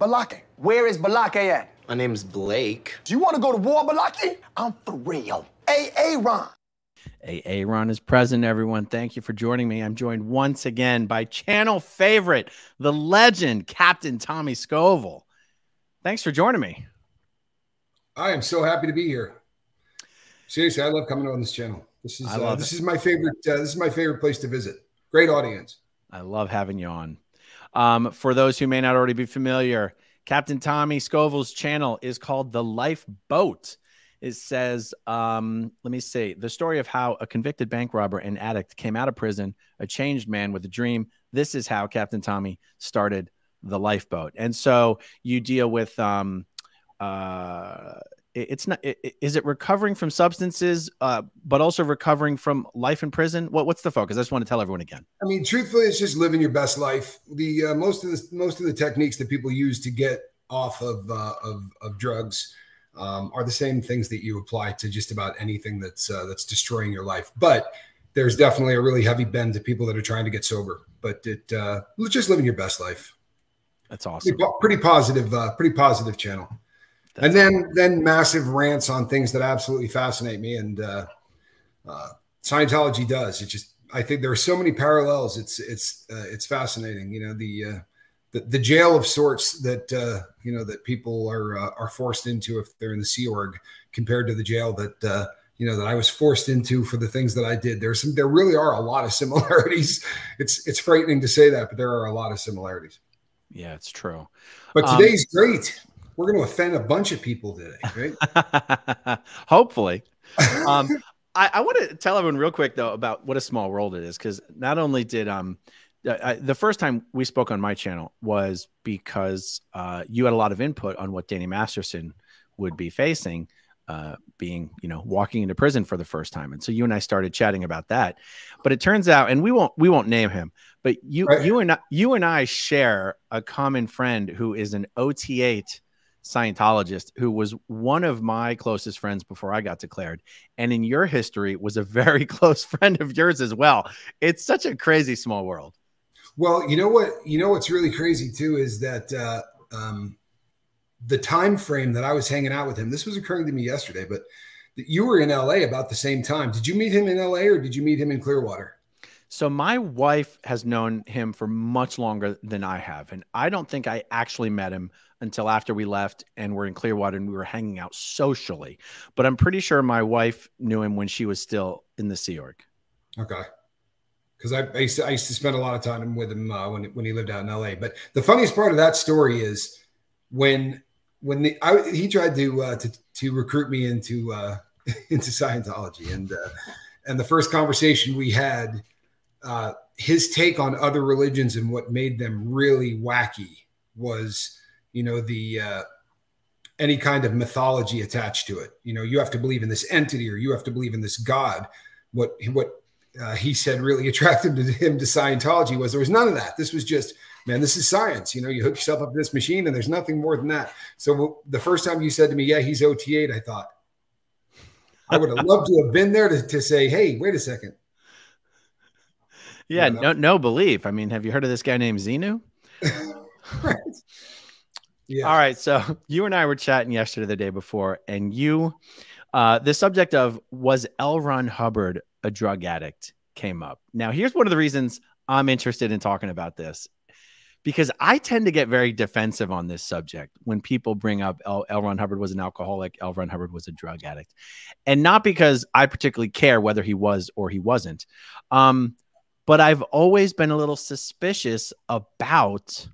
Balake. Where is Balake at? My name's Blake. Do you want to go to war, Balake? I'm for real. A.A. Ron. AA Ron is present, everyone. Thank you for joining me. I'm joined once again by channel favorite, the legend, Captain Tommy Scoville. Thanks for joining me. I am so happy to be here. Seriously, I love coming on this channel. This is uh, this it. is my favorite. Uh, this is my favorite place to visit. Great audience. I love having you on. Um, for those who may not already be familiar, Captain Tommy Scoville's channel is called The Lifeboat. It says, um, let me see, the story of how a convicted bank robber and addict came out of prison, a changed man with a dream. This is how Captain Tommy started the lifeboat. And so you deal with um, uh, it's not is it recovering from substances uh, but also recovering from life in prison? What, what's the focus? I just want to tell everyone again. I mean truthfully it's just living your best life. The uh, most of the most of the techniques that people use to get off of uh, of, of drugs um, are the same things that you apply to just about anything that's uh, that's destroying your life. But there's definitely a really heavy bend to people that are trying to get sober. But it uh, just living your best life. That's awesome. pretty, pretty positive uh, pretty positive channel that's and then then massive rants on things that absolutely fascinate me, and uh, uh, Scientology does. It just I think there are so many parallels. It's it's uh, it's fascinating. You know the, uh, the the jail of sorts that uh, you know that people are uh, are forced into if they're in the Sea Org compared to the jail that uh, you know that I was forced into for the things that I did. There's some there really are a lot of similarities. It's it's frightening to say that, but there are a lot of similarities. Yeah, it's true. But um, today's um, great we're going to offend a bunch of people today, right? Hopefully. um, I, I want to tell everyone real quick though about what a small world it is, because not only did um I, the first time we spoke on my channel was because uh, you had a lot of input on what Danny Masterson would be facing, uh, being you know walking into prison for the first time, and so you and I started chatting about that. But it turns out, and we won't we won't name him, but you right. you and I, you and I share a common friend who is an OT8 Scientologist who was one of my closest friends before I got declared. And in your history was a very close friend of yours as well. It's such a crazy small world. Well, you know what, you know, what's really crazy too, is that, uh, um, the time frame that I was hanging out with him, this was occurring to me yesterday, but you were in LA about the same time. Did you meet him in LA or did you meet him in Clearwater? So my wife has known him for much longer than I have, and I don't think I actually met him until after we left and we're in Clearwater and we were hanging out socially. But I'm pretty sure my wife knew him when she was still in the Sea Org. Okay. Because I, I, used to, I used to spend a lot of time with him uh, when, when he lived out in LA. But the funniest part of that story is when when the, I, he tried to, uh, to to recruit me into uh, into Scientology, and uh, and the first conversation we had, uh, his take on other religions and what made them really wacky was you know the uh, any kind of mythology attached to it. You know, you have to believe in this entity or you have to believe in this God. What what uh, he said really attracted him to Scientology was there was none of that. This was just man, this is science. You know, you hook yourself up to this machine and there's nothing more than that. So the first time you said to me, yeah, he's OT8, I thought I would have loved to have been there to, to say, hey, wait a second. Yeah, no, no belief. I mean, have you heard of this guy named Xenu? right. Yeah. All right. So you and I were chatting yesterday, the day before, and you, uh, the subject of was L. Ron Hubbard a drug addict came up. Now, here's one of the reasons I'm interested in talking about this because I tend to get very defensive on this subject when people bring up L. L. Ron Hubbard was an alcoholic, L. Ron Hubbard was a drug addict, and not because I particularly care whether he was or he wasn't. Um, but I've always been a little suspicious about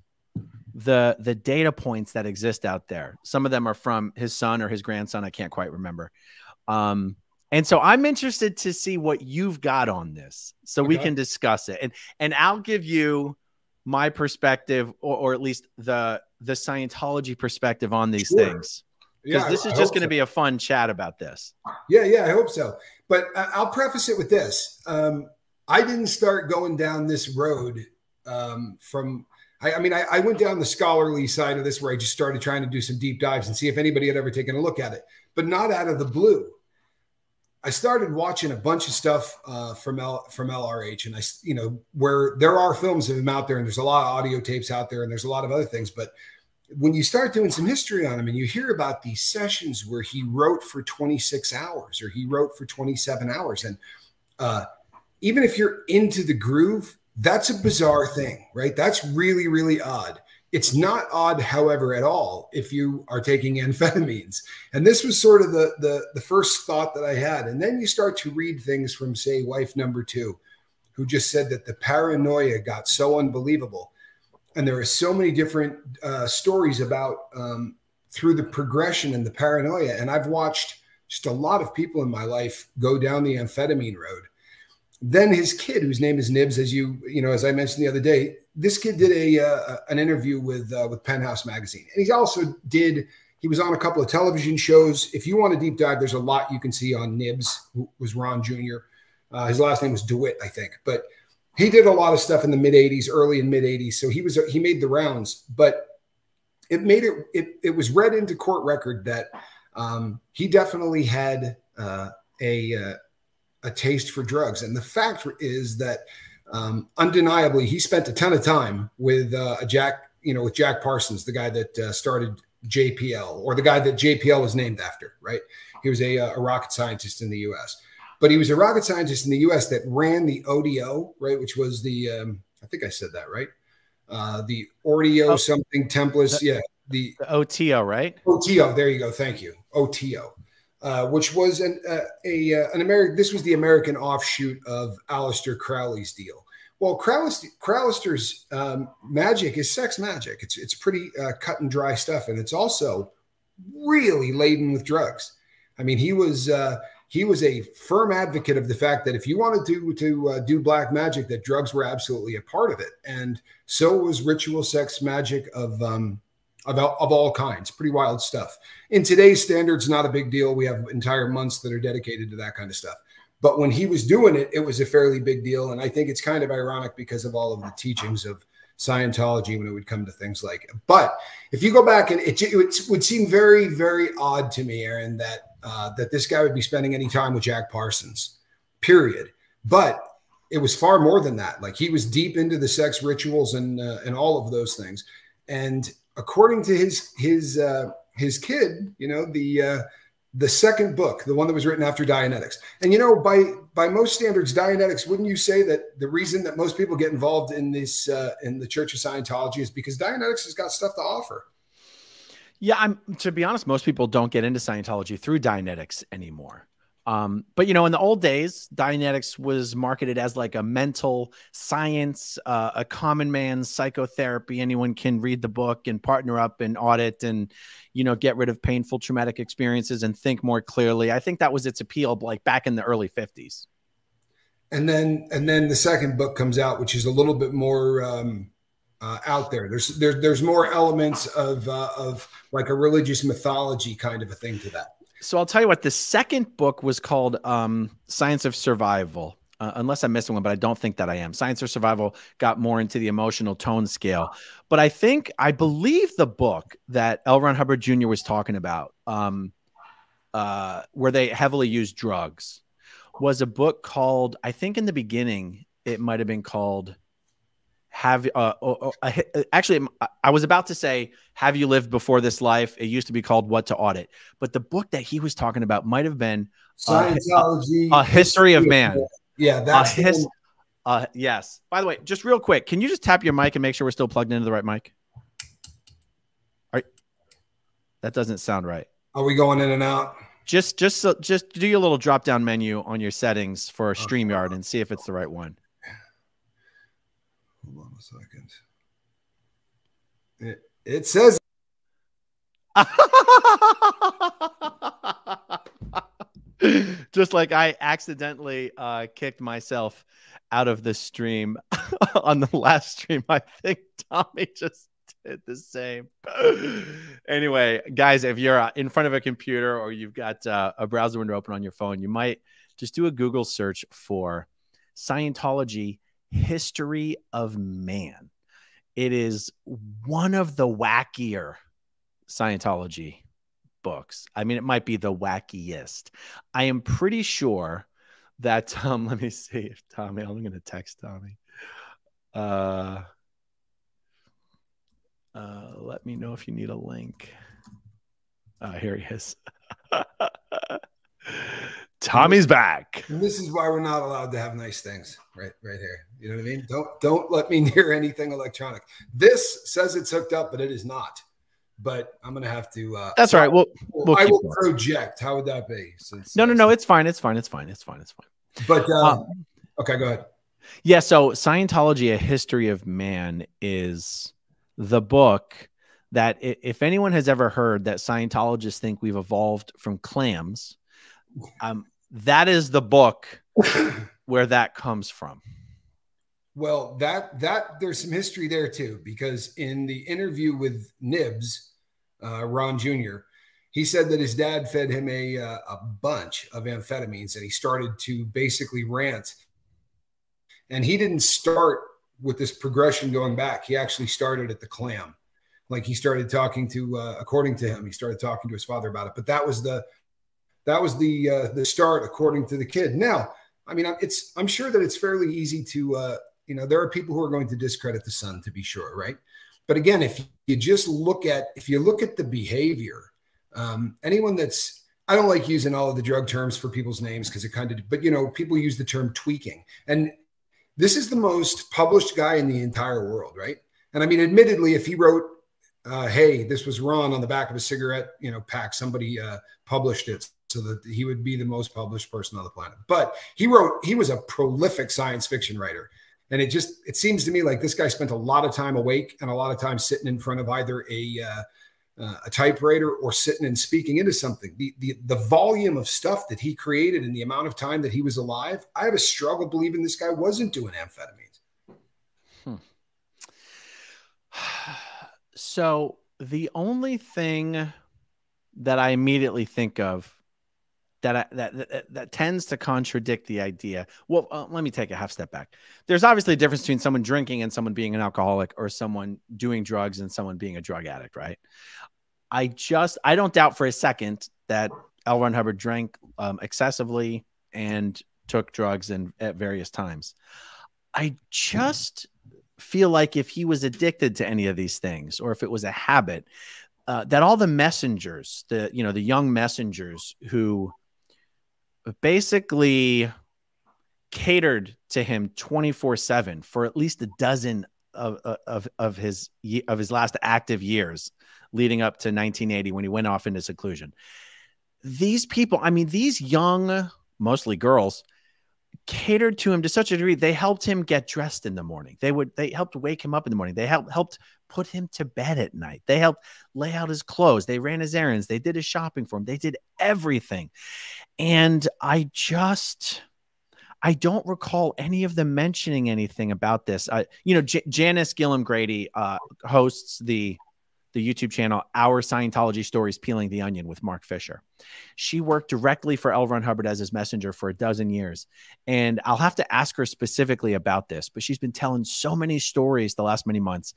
the the data points that exist out there. Some of them are from his son or his grandson. I can't quite remember. Um, and so I'm interested to see what you've got on this, so okay. we can discuss it. And and I'll give you my perspective, or, or at least the the Scientology perspective on these sure. things. Because yeah, this is I just going to so. be a fun chat about this. Yeah, yeah, I hope so. But I'll preface it with this: um, I didn't start going down this road um, from I, I mean, I, I, went down the scholarly side of this where I just started trying to do some deep dives and see if anybody had ever taken a look at it, but not out of the blue. I started watching a bunch of stuff uh, from L, from LRH, and I, you know, where there are films of him out there, and there's a lot of audio tapes out there, and there's a lot of other things. But when you start doing some history on him and you hear about these sessions where he wrote for 26 hours or he wrote for 27 hours and uh, even if you're into the groove that's a bizarre thing right? That's really really odd. It's not odd however at all if you are taking amphetamines. And this was sort of the, the the first thought that i had. And then you start to read things from say wife number two who just said that the paranoia got so unbelievable. And there are so many different uh, stories about um, through the progression and the paranoia. And I've watched just a lot of people in my life go down the amphetamine road. Then his kid, whose name is Nibs, as you you know, as I mentioned the other day, this kid did a uh, an interview with uh, with Penthouse magazine, and he also did. He was on a couple of television shows. If you want a deep dive, there's a lot you can see on Nibs, who was Ron Jr. Uh, his last name was DeWitt, I think, but he did a lot of stuff in the mid 80s early and mid 80s so he was he made the rounds but it made it it, it was read into court record that um, he definitely had uh, a uh, a taste for drugs and the fact is that um, undeniably he spent a ton of time with uh, a jack you know with jack parsons the guy that uh, started jpl or the guy that jpl was named after right he was a, uh, a rocket scientist in the us but he was a rocket scientist in the U.S. that ran the ODO, right, which was the um, I think I said that right, uh, the Ordio oh, something templates, the, yeah, the, the, OTO, right? OTO. There you go. Thank you. OTO. Uh, which was an uh, a uh, an American. This was the American offshoot of Aleister Crowley's deal. Well, Crowleyster's um, magic is sex magic. It's it's pretty uh, cut and dry stuff, and it's also really laden with drugs. I mean, he was uh, he was a firm advocate of the fact that if you wanted to to do black magic, that drugs were absolutely a part of it, and so was ritual sex magic of um, of, of all kinds. Pretty wild stuff. In today's standards, not a big deal. We have entire months that are dedicated to that kind of stuff. But when he was doing it, it was a fairly big deal, and I think it's kind of ironic because of all of the teachings of Scientology when it would come to things like it. But if you go back and it, it would seem very, very odd to me, Aaron, that uh, that this guy would be spending any time with Jack Parsons, period. But it was far more than that. Like he was deep into the sex rituals and uh, and all of those things. And according to his his uh, his kid, you know the uh, the second book, the one that was written after Dianetics. And you know, by by most standards, Dianetics, wouldn't you say that the reason that most people get involved in this uh, in the Church of Scientology is because Dianetics has got stuff to offer? Yeah, I'm to be honest, most people don't get into Scientology through Dianetics anymore. Um, but you know, in the old days, Dianetics was marketed as like a mental science, uh, a common man's psychotherapy. Anyone can read the book and partner up and audit and, you know, get rid of painful traumatic experiences and think more clearly. I think that was its appeal, like back in the early 50s. And then, and then the second book comes out, which is a little bit more um, uh, out there. There's there, there's more elements of uh, of like a religious mythology kind of a thing to that. So I'll tell you what. The second book was called um, Science of Survival. Uh, unless I'm missing one, but I don't think that I am. Science of Survival got more into the emotional tone scale. But I think, I believe the book that L. Ron Hubbard Jr. was talking about, um, uh, where they heavily used drugs, was a book called, I think in the beginning, it might have been called have uh, uh, uh, actually i was about to say have you lived before this life? It used to be called what to audit. But the book that he was talking about might have been scientology a, a history of man. Yeah that's his, uh, yes. By the way just real quick can you just tap your mic and make sure we're still plugged into the right mic? All right that doesn't sound right. Are we going in and out? Just just just do your little drop down menu on your settings for StreamYard and see if it's the right one Hold on a second. It, it says. Just like I accidentally uh, kicked myself out of the stream on the last stream, I think Tommy just did the same. anyway, guys, if you're uh, in front of a computer or you've got uh, a browser window open on your phone, you might just do a Google search for Scientology History of Man. It is one of the wackier Scientology books. I mean, it might be the wackiest. I am pretty sure that um, let me see if Tommy, I'm gonna text Tommy. Uh uh let me know if you need a link. Uh, here he is. Tommy's back. And this is why we're not allowed to have nice things, right? Right here. You know what I mean? Don't don't let me near anything electronic. This says it's hooked up, but it is not. But I'm gonna have to. Uh, That's all right. We'll, we'll I will going. project. How would that be? Since, no, no, no. It's fine. It's fine. It's fine. It's fine. It's fine. But uh, um, okay, go ahead. Yeah. So Scientology: A History of Man is the book that if anyone has ever heard that Scientologists think we've evolved from clams, um, that is the book where that comes from. Well, that that there's some history there too, because in the interview with Nibs, uh, Ron Jr., he said that his dad fed him a uh, a bunch of amphetamines, and he started to basically rant. And he didn't start with this progression going back. He actually started at the clam, like he started talking to, uh, according to him, he started talking to his father about it. But that was the that was the uh, the start, according to the kid. Now, I mean, it's I'm sure that it's fairly easy to uh, you know there are people who are going to discredit the son to be sure, right? But again, if you just look at if you look at the behavior, um, anyone that's I don't like using all of the drug terms for people's names because it kind of, but you know, people use the term tweaking, and this is the most published guy in the entire world, right? And I mean, admittedly, if he wrote, uh, "Hey, this was Ron" on the back of a cigarette, you know, pack, somebody uh, published it so that he would be the most published person on the planet. But he wrote, he was a prolific science fiction writer. And it just, it seems to me like this guy spent a lot of time awake and a lot of time sitting in front of either a, uh, uh, a typewriter or sitting and speaking into something. The, the, the volume of stuff that he created and the amount of time that he was alive, I have a struggle believing this guy wasn't doing amphetamines. Hmm. So the only thing that I immediately think of that, that, that that tends to contradict the idea. Well, uh, let me take a half step back. There's obviously a difference between someone drinking and someone being an alcoholic, or someone doing drugs and someone being a drug addict, right? I just I don't doubt for a second that L. Ron Hubbard drank um, excessively and took drugs in, at various times. I just feel like if he was addicted to any of these things, or if it was a habit, uh, that all the messengers, the you know the young messengers who basically catered to him 24 7 for at least a dozen of, of, of his of his last active years leading up to 1980 when he went off into seclusion. These people i mean these young mostly girls catered to him to such a degree they helped him get dressed in the morning. They would they helped wake him up in the morning. They helped helped put him to bed at night they helped lay out his clothes they ran his errands they did his shopping for him they did everything and I just, I don't recall any of them mentioning anything about this. Uh, you know, J- Janis Gillham Grady uh, hosts the the YouTube channel Our Scientology Stories Peeling the Onion with Mark Fisher. She worked directly for L. Ron Hubbard as his messenger for a dozen years. And I'll have to ask her specifically about this, but she's been telling so many stories the last many months.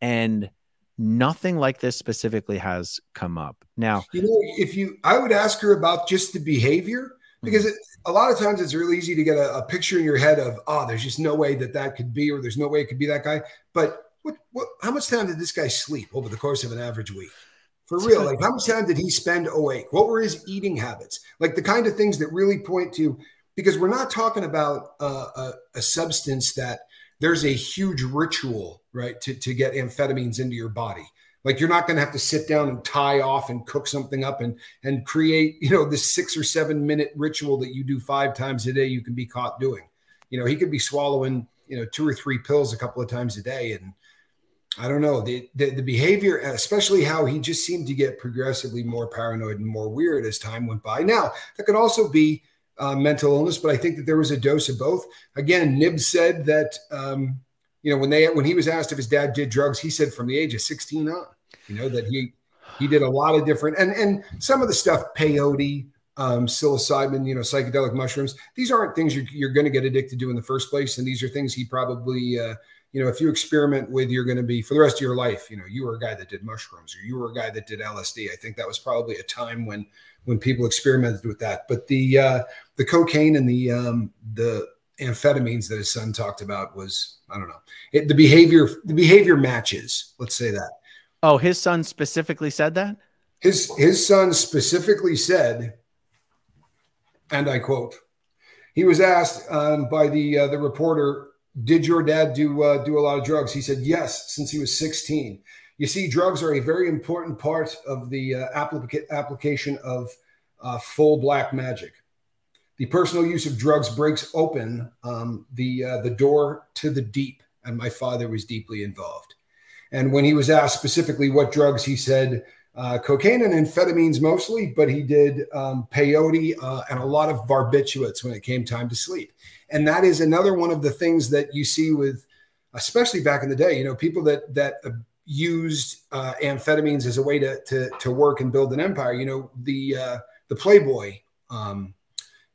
And nothing like this specifically has come up. Now you know if you i would ask her about just the behavior because it, a lot of times it's really easy to get a, a, picture in your head of oh there's just no way that that could be or there's no way it could be that guy. But what, what how much time did this guy sleep over the course of an average week? For real like how much time did he spend awake? What were his eating habits? Like the kind of things that really point to because we're not talking about uh, a, a substance that there's a huge ritual, right, to, to get amphetamines into your body. Like you're not going to have to sit down and tie off and cook something up and and create, you know, this six or seven minute ritual that you do five times a day. You can be caught doing. You know, he could be swallowing, you know, two or three pills a couple of times a day, and I don't know the, the the behavior, especially how he just seemed to get progressively more paranoid and more weird as time went by. Now that could also be uh, mental illness, but I think that there was a dose of both. Again, Nib said that um, you know when they when he was asked if his dad did drugs, he said from the age of 16 on, you know that he he did a lot of different and and some of the stuff peyote, um, psilocybin, you know, psychedelic mushrooms. These aren't things you're, you're going to get addicted to in the first place, and these are things he probably. Uh, you know, if you experiment with, you're going to be for the rest of your life. You know, you were a guy that did mushrooms, or you were a guy that did LSD. I think that was probably a time when when people experimented with that. But the uh, the cocaine and the um, the amphetamines that his son talked about was I don't know it, the behavior the behavior matches. Let's say that. Oh, his son specifically said that? His his son specifically said, and I quote, he was asked um, by the uh, the reporter, "Did your dad do uh, do a lot of drugs?" He said, "Yes, since he was 16." You see, drugs are a very important part of the uh, applica- application of uh, full black magic. The personal use of drugs breaks open um, the uh, the door to the deep, and my father was deeply involved. And when he was asked specifically what drugs, he said uh, cocaine and amphetamines mostly, but he did um, peyote uh, and a lot of barbiturates when it came time to sleep. And that is another one of the things that you see with, especially back in the day, you know, people that that used uh, amphetamines as a way to, to to work and build an empire. You know, the uh, the Playboy. Um,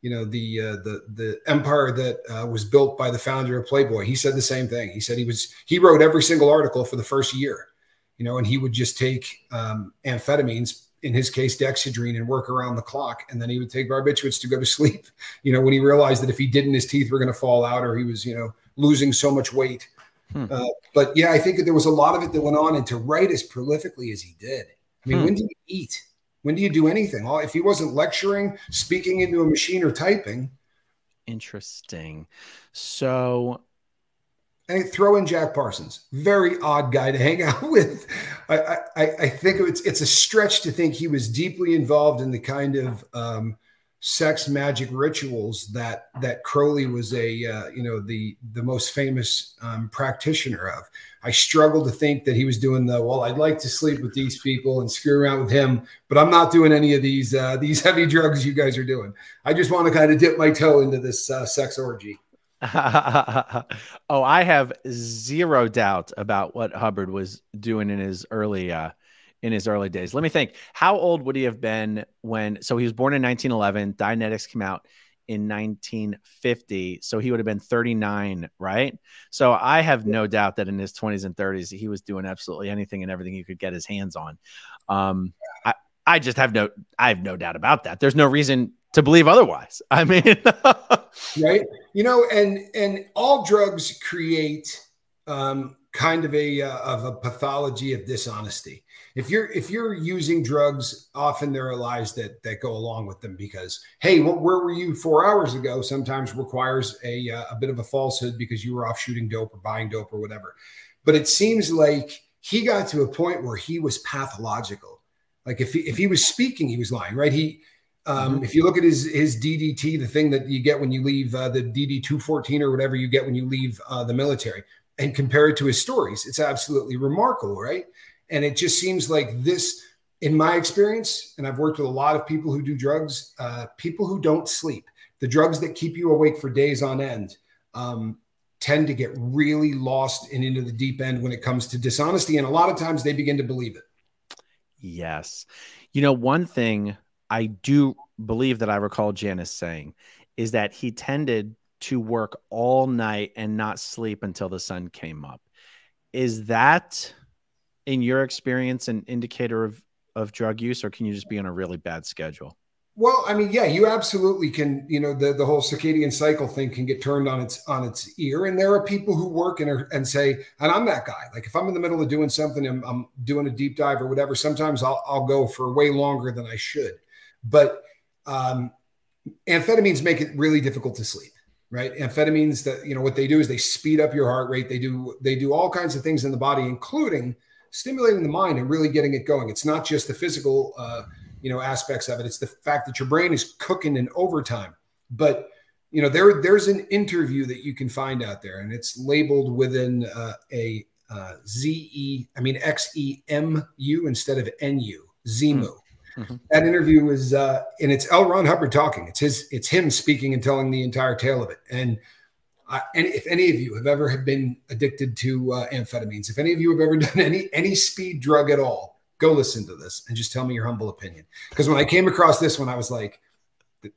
you know the uh, the the empire that uh, was built by the founder of Playboy. He said the same thing. He said he was he wrote every single article for the first year, you know, and he would just take um, amphetamines, in his case Dexedrine, and work around the clock, and then he would take barbiturates to go to sleep. You know, when he realized that if he didn't, his teeth were going to fall out, or he was you know losing so much weight. Hmm. Uh, but yeah, I think that there was a lot of it that went on, and to write as prolifically as he did. I mean, hmm. when did he eat? When do you do anything? If he wasn't lecturing, speaking into a machine, or typing. Interesting. So, and throw in Jack Parsons, very odd guy to hang out with. I, I, I think it's it's a stretch to think he was deeply involved in the kind of um, sex magic rituals that that Crowley was a uh, you know the the most famous um, practitioner of. I struggle to think that he was doing the well. I'd like to sleep with these people and screw around with him, but I'm not doing any of these uh, these heavy drugs you guys are doing. I just want to kind of dip my toe into this uh, sex orgy. oh, I have zero doubt about what Hubbard was doing in his early uh, in his early days. Let me think. How old would he have been when? So he was born in 1911. Dianetics came out in 1950. So he would have been 39, right? So I have no doubt that in his 20s and 30s, he was doing absolutely anything and everything he could get his hands on. Um, I, I just have no, I have no doubt about that. There's no reason to believe otherwise. I mean, right? You know, and and all drugs create um, kind of a uh, of a pathology of dishonesty if you're if you're using drugs often there are lies that that go along with them because hey what, where were you four hours ago sometimes requires a uh, a bit of a falsehood because you were off shooting dope or buying dope or whatever but it seems like he got to a point where he was pathological like if he, if he was speaking he was lying right he um, mm-hmm. if you look at his his DDT, the thing that you get when you leave uh, the DD two fourteen or whatever you get when you leave uh, the military, and compare it to his stories, it's absolutely remarkable, right? And it just seems like this, in my experience, and I've worked with a lot of people who do drugs, uh, people who don't sleep, the drugs that keep you awake for days on end, um, tend to get really lost and into the deep end when it comes to dishonesty. And a lot of times they begin to believe it. Yes. You know, one thing I do believe that I recall Janis saying is that he tended to work all night and not sleep until the sun came up. Is that in your experience an indicator of of drug use or can you just be on a really bad schedule? Well i mean yeah you absolutely can you know the, the whole circadian cycle thing can get turned on its on its ear. And there are people who work and, and say and i'm that guy. Like if i'm in the middle of doing something I'm, I'm doing a deep dive or whatever sometimes I'll, I'll go for way longer than i should. But um, amphetamines make it really difficult to sleep right? Amphetamines that you know what they do is they speed up your heart rate. They do they do all kinds of things in the body including stimulating the mind and really getting it going. It's not just the physical, uh, you know, aspects of it. It's the fact that your brain is cooking in overtime. But you know, there there's an interview that you can find out there, and it's labeled within uh, a uh, Z E, I mean X E M U instead of N U, Xemu. Mm-hmm. That interview is, uh, and it's L. Ron Hubbard talking. It's his, it's him speaking and telling the entire tale of it. And uh, and if any of you have ever been addicted to uh, amphetamines, if any of you have ever done any any speed drug at all, go listen to this and just tell me your humble opinion. Because when I came across this one, I was like,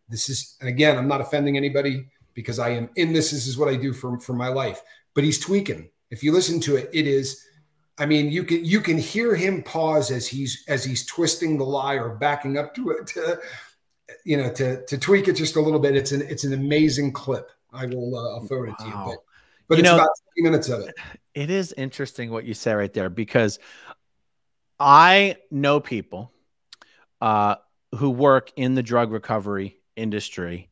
"This is." And again, I'm not offending anybody because I am in this. This is what I do for for my life. But he's tweaking. If you listen to it, it is. I mean, you can you can hear him pause as he's as he's twisting the lie or backing up to it to, you know, to to tweak it just a little bit. It's an it's an amazing clip. I will. Uh, I'll forward wow. it to you. But, but you it's know, about 20 minutes of it. It is interesting what you say right there because I know people uh, who work in the drug recovery industry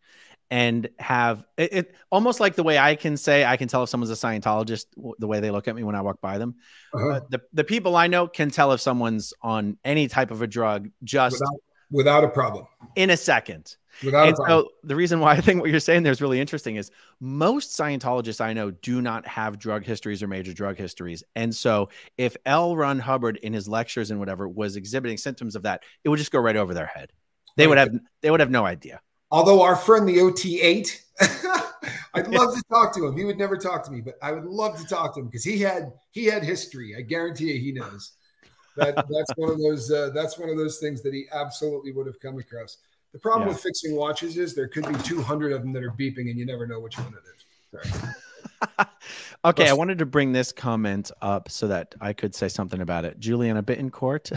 and have it, it, almost like the way I can say I can tell if someone's a Scientologist the way they look at me when I walk by them. Uh-huh. the the people I know can tell if someone's on any type of a drug just without, without a problem in a second. Without and so the reason why I think what you're saying there is really interesting is most Scientologists I know do not have drug histories or major drug histories. And so if L. Ron Hubbard in his lectures and whatever was exhibiting symptoms of that, it would just go right over their head. They right. would have they would have no idea. Although our friend the OT8, I'd love to talk to him. He would never talk to me, but I would love to talk to him because he had he had history. I guarantee you he knows. That that's one of those uh, that's one of those things that he absolutely would have come across. The problem yeah. with fixing watches is there could be 200 of them that are beeping and you never know which one it is. okay, I wanted to bring this comment up so that I could say something about it. Juliana Bittencourt,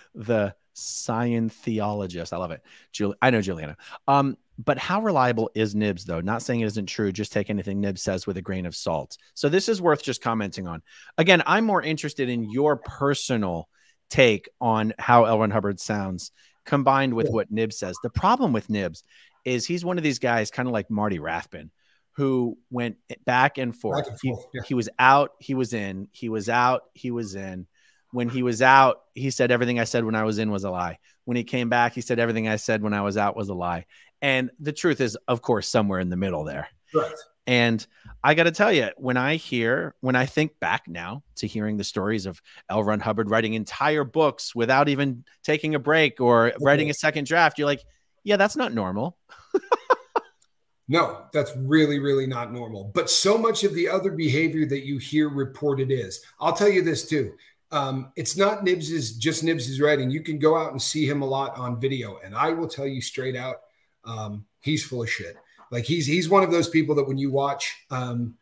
the scientologist. I love it. Jul- I know Juliana. Um, but how reliable is Nibs though? Not saying it isn't true. Just take anything Nibs says with a grain of salt. So this is worth just commenting on. Again, I'm more interested in your personal take on how L. Ron Hubbard sounds combined with yeah. what Nibs says. The problem with Nibs is he's one of these guys, kind of like Marty Rathbun, who went back and forth. Back and forth. He, yeah. he was out, he was in, he was out, he was in. When he was out, he said everything I said when I was in was a lie. When he came back, he said everything I said when I was out was a lie. And the truth is, of course, somewhere in the middle there. Right. And I got to tell you, when I hear, when I think back now to hearing the stories of L. Ron Hubbard writing entire books without even taking a break or writing a second draft, you're like, yeah, that's not normal. no, that's really, really not normal. But so much of the other behavior that you hear reported is. I'll tell you this too. Um, it's not Nibs's just Nibs's writing. You can go out and see him a lot on video, and I will tell you straight out, um, he's full of shit. Like he's he's one of those people that when you watch, um,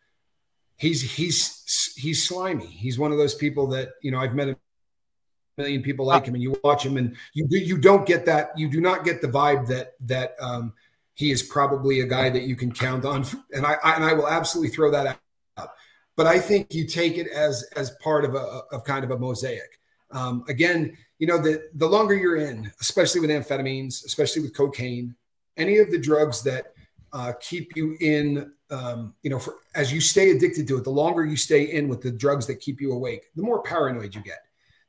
he's he's he's slimy. He's one of those people that you know I've met a million people like him, and you watch him, and you do you don't get that you do not get the vibe that that um, he is probably a guy that you can count on, and I, I and I will absolutely throw that out but I think you take it as as part of a of kind of a mosaic. Um, again, you know, the the longer you're in, especially with amphetamines, especially with cocaine, any of the drugs that uh, keep you in, um, you know, for, as you stay addicted to it, the longer you stay in with the drugs that keep you awake, the more paranoid you get,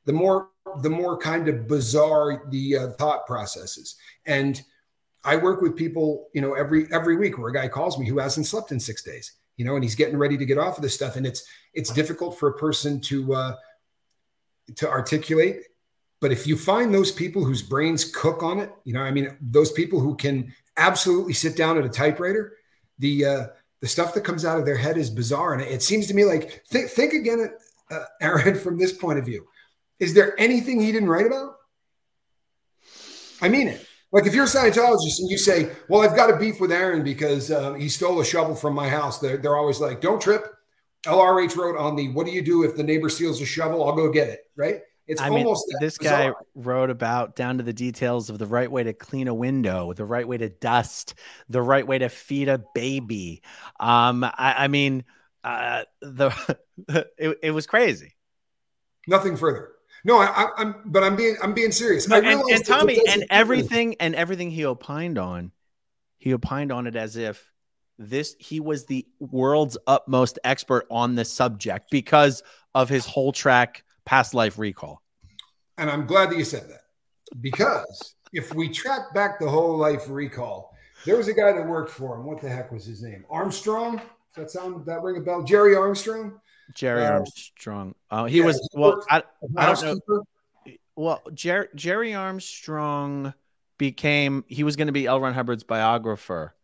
the more the more kind of bizarre the uh, thought processes. And I work with people, you know, every every week where a guy calls me who hasn't slept in six days you know, and he's getting ready to get off of this stuff. And it's it's difficult for a person to uh, to articulate. But if you find those people whose brains cook on it, you know, I mean, those people who can absolutely sit down at a typewriter, the uh, the stuff that comes out of their head is bizarre. And it seems to me like think think again, uh, Aaron, from this point of view. Is there anything he didn't write about? I mean it. Like if you're a Scientologist and you say, "Well, I've got a beef with Aaron because uh, he stole a shovel from my house," they're, they're always like, "Don't trip." LRH wrote on the, "What do you do if the neighbor steals a shovel? I'll go get it." Right? It's I almost mean, this guy wrote about down to the details of the right way to clean a window, the right way to dust, the right way to feed a baby. Um, I, I mean, uh, the it, it was crazy. Nothing further. No, I, am but I'm being, I'm being serious. No, and, and Tommy, and everything, and everything he opined on, he opined on it as if this he was the world's utmost expert on the subject because of his whole track past life recall. And I'm glad that you said that because if we track back the whole life recall, there was a guy that worked for him. What the heck was his name? Armstrong. Does that sound that ring a bell? Jerry Armstrong. Jerry uh, Armstrong. Uh, he yeah, was well. I, I don't know. Well, Jer- Jerry Armstrong became he was going to be L. Ron Hubbard's biographer.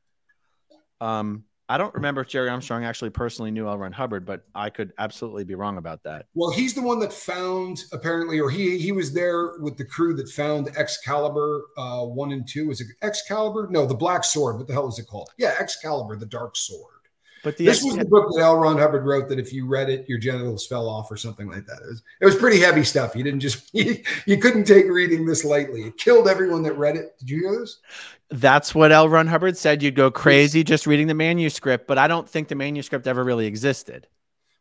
Um, I don't remember if Jerry Armstrong actually personally knew L. Ron Hubbard, but I could absolutely be wrong about that. Well, he's the one that found apparently, or he he was there with the crew that found Excalibur uh, one and two. Was it Excalibur? No, the Black Sword. What the hell is it called? Yeah, Excalibur, the Dark Sword. But the this was the book that L. Ron Hubbard wrote that if you read it, your genitals fell off or something like that. It was, it was pretty heavy stuff. You didn't just you, you couldn't take reading this lightly. It killed everyone that read it. Did you hear this? That's what L. Ron Hubbard said. You'd go crazy just reading the manuscript, but I don't think the manuscript ever really existed.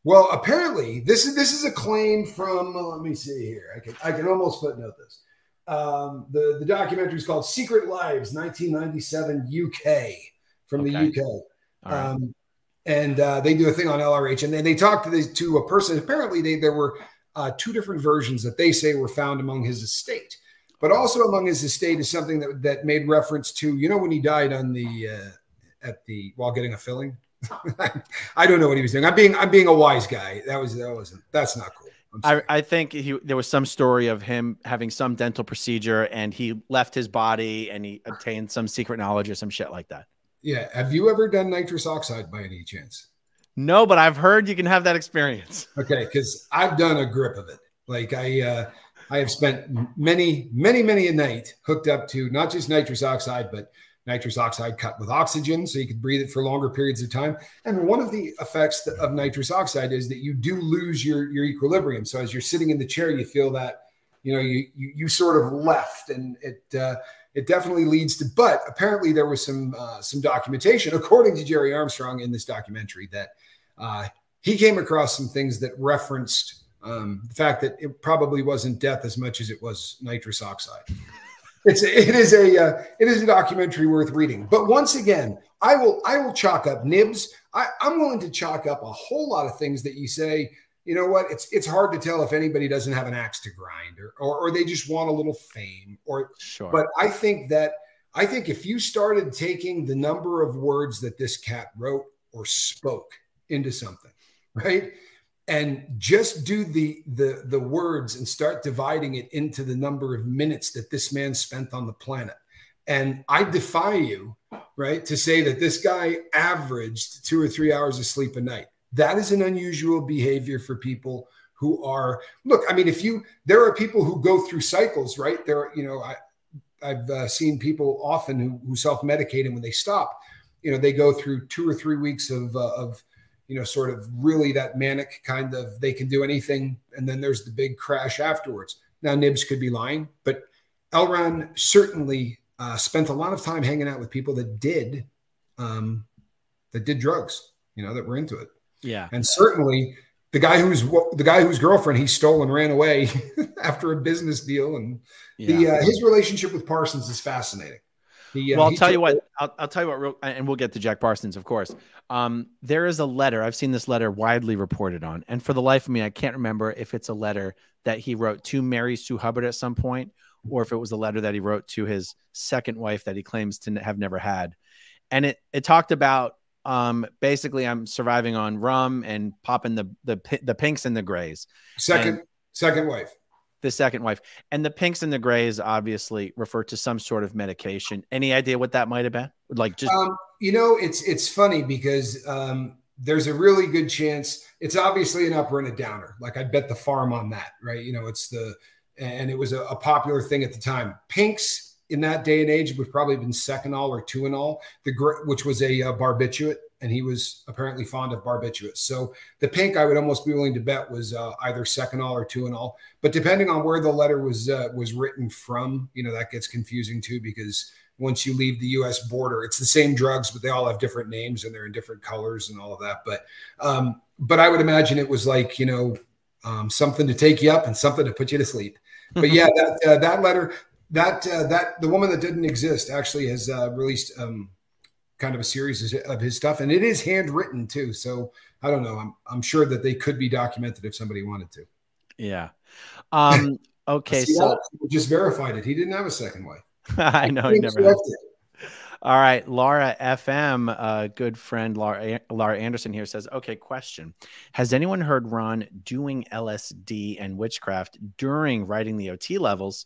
Well, apparently, this is this is a claim from. Let me see here. I can I can almost footnote this. Um, the the documentary is called Secret Lives, 1997 UK from okay. the UK. Right. Um, and uh, they do a thing on LRH, and then they talk to this to a person. Apparently, they, there were uh, two different versions that they say were found among his estate, but also among his estate is something that that made reference to you know when he died on the uh, at the while getting a filling. I don't know what he was doing. I'm being I'm being a wise guy. That was that wasn't that's not cool. I, I think he there was some story of him having some dental procedure and he left his body and he obtained some secret knowledge or some shit like that. Yeah. Have you ever done nitrous oxide by any chance? No, but I've heard you can have that experience. Okay, because I've done a grip of it. Like I uh I have spent many, many, many a night hooked up to not just nitrous oxide, but nitrous oxide cut with oxygen so you could breathe it for longer periods of time. And one of the effects of nitrous oxide is that you do lose your, your equilibrium. So as you're sitting in the chair, you feel that, you know, you, you, you sort of left and it, uh, it definitely leads to, but apparently there was some, uh, some documentation according to Jerry Armstrong in this documentary that, uh, he came across some things that referenced um, the fact that it probably wasn't death as much as it was nitrous oxide it's it is a uh, it is a documentary worth reading. But once again, I will I will chalk up nibs. I, I'm willing to chalk up a whole lot of things that you say. You know what? It's it's hard to tell if anybody doesn't have an axe to grind, or or, or they just want a little fame. Or sure. But I think that I think if you started taking the number of words that this cat wrote or spoke into something, right? and just do the the the words and start dividing it into the number of minutes that this man spent on the planet and i defy you right to say that this guy averaged two or three hours of sleep a night that is an unusual behavior for people who are look i mean if you there are people who go through cycles right there you know i i've uh, seen people often who, who self-medicate and when they stop you know they go through two or three weeks of uh, of you know, sort of really that manic kind of they can do anything. And then there's the big crash afterwards. Now, Nibs could be lying, but Elron certainly uh, spent a lot of time hanging out with people that did um, that did drugs, you know, that were into it. Yeah. And certainly the guy who's the guy whose girlfriend he stole and ran away after a business deal and yeah. the uh, his relationship with Parsons is fascinating. He, uh, well, I'll tell you what. I'll, I'll, tell you what. Real, and we'll get to Jack Parsons, of course. Um, there is a letter. I've seen this letter widely reported on, and for the life of me, I can't remember if it's a letter that he wrote to Mary Sue Hubbard at some point, or if it was a letter that he wrote to his second wife that he claims to have never had. And it it talked about um, basically I'm surviving on rum and popping the the the pinks and the grays. Second and, second wife the second wife. And the pinks and the grays obviously refer to some sort of medication. Any idea what that might have been? Like just um, you know, it's it's funny because um, there's a really good chance it's obviously an upper and a downer. Like I bet the farm on that, right? You know, it's the and it was a, a popular thing at the time. Pinks in that day and age it would probably have been Seconal or Tuinal, the which was a, a barbiturate and he was apparently fond of barbiturates. So the pink, I would almost be willing to bet was uh, either Seconal or Tuinal. But depending on where the letter was uh, was written from, you know that gets confusing too because once you leave the U.S. border, it's the same drugs, but they all have different names and they're in different colors and all of that. But um, but I would imagine it was like you know um, something to take you up and something to put you to sleep. But yeah, that uh, that letter that uh, that the woman that didn't exist actually has uh, released um, kind of a series of his stuff, and it is handwritten too. So I don't know. I'm I'm sure that they could be documented if somebody wanted to. Yeah. Um. Okay. so just verified it. He didn't have a second wife. I know he never. Had. All right, Laura FM, uh, good friend Laura, Laura Anderson here says, okay, question. Has anyone heard Ron doing LSD and witchcraft during writing the OT levels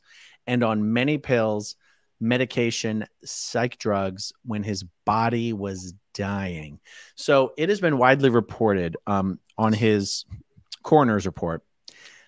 and on many pills medication, psych drugs when his body was dying. So it has been widely reported um, on his coroner's report.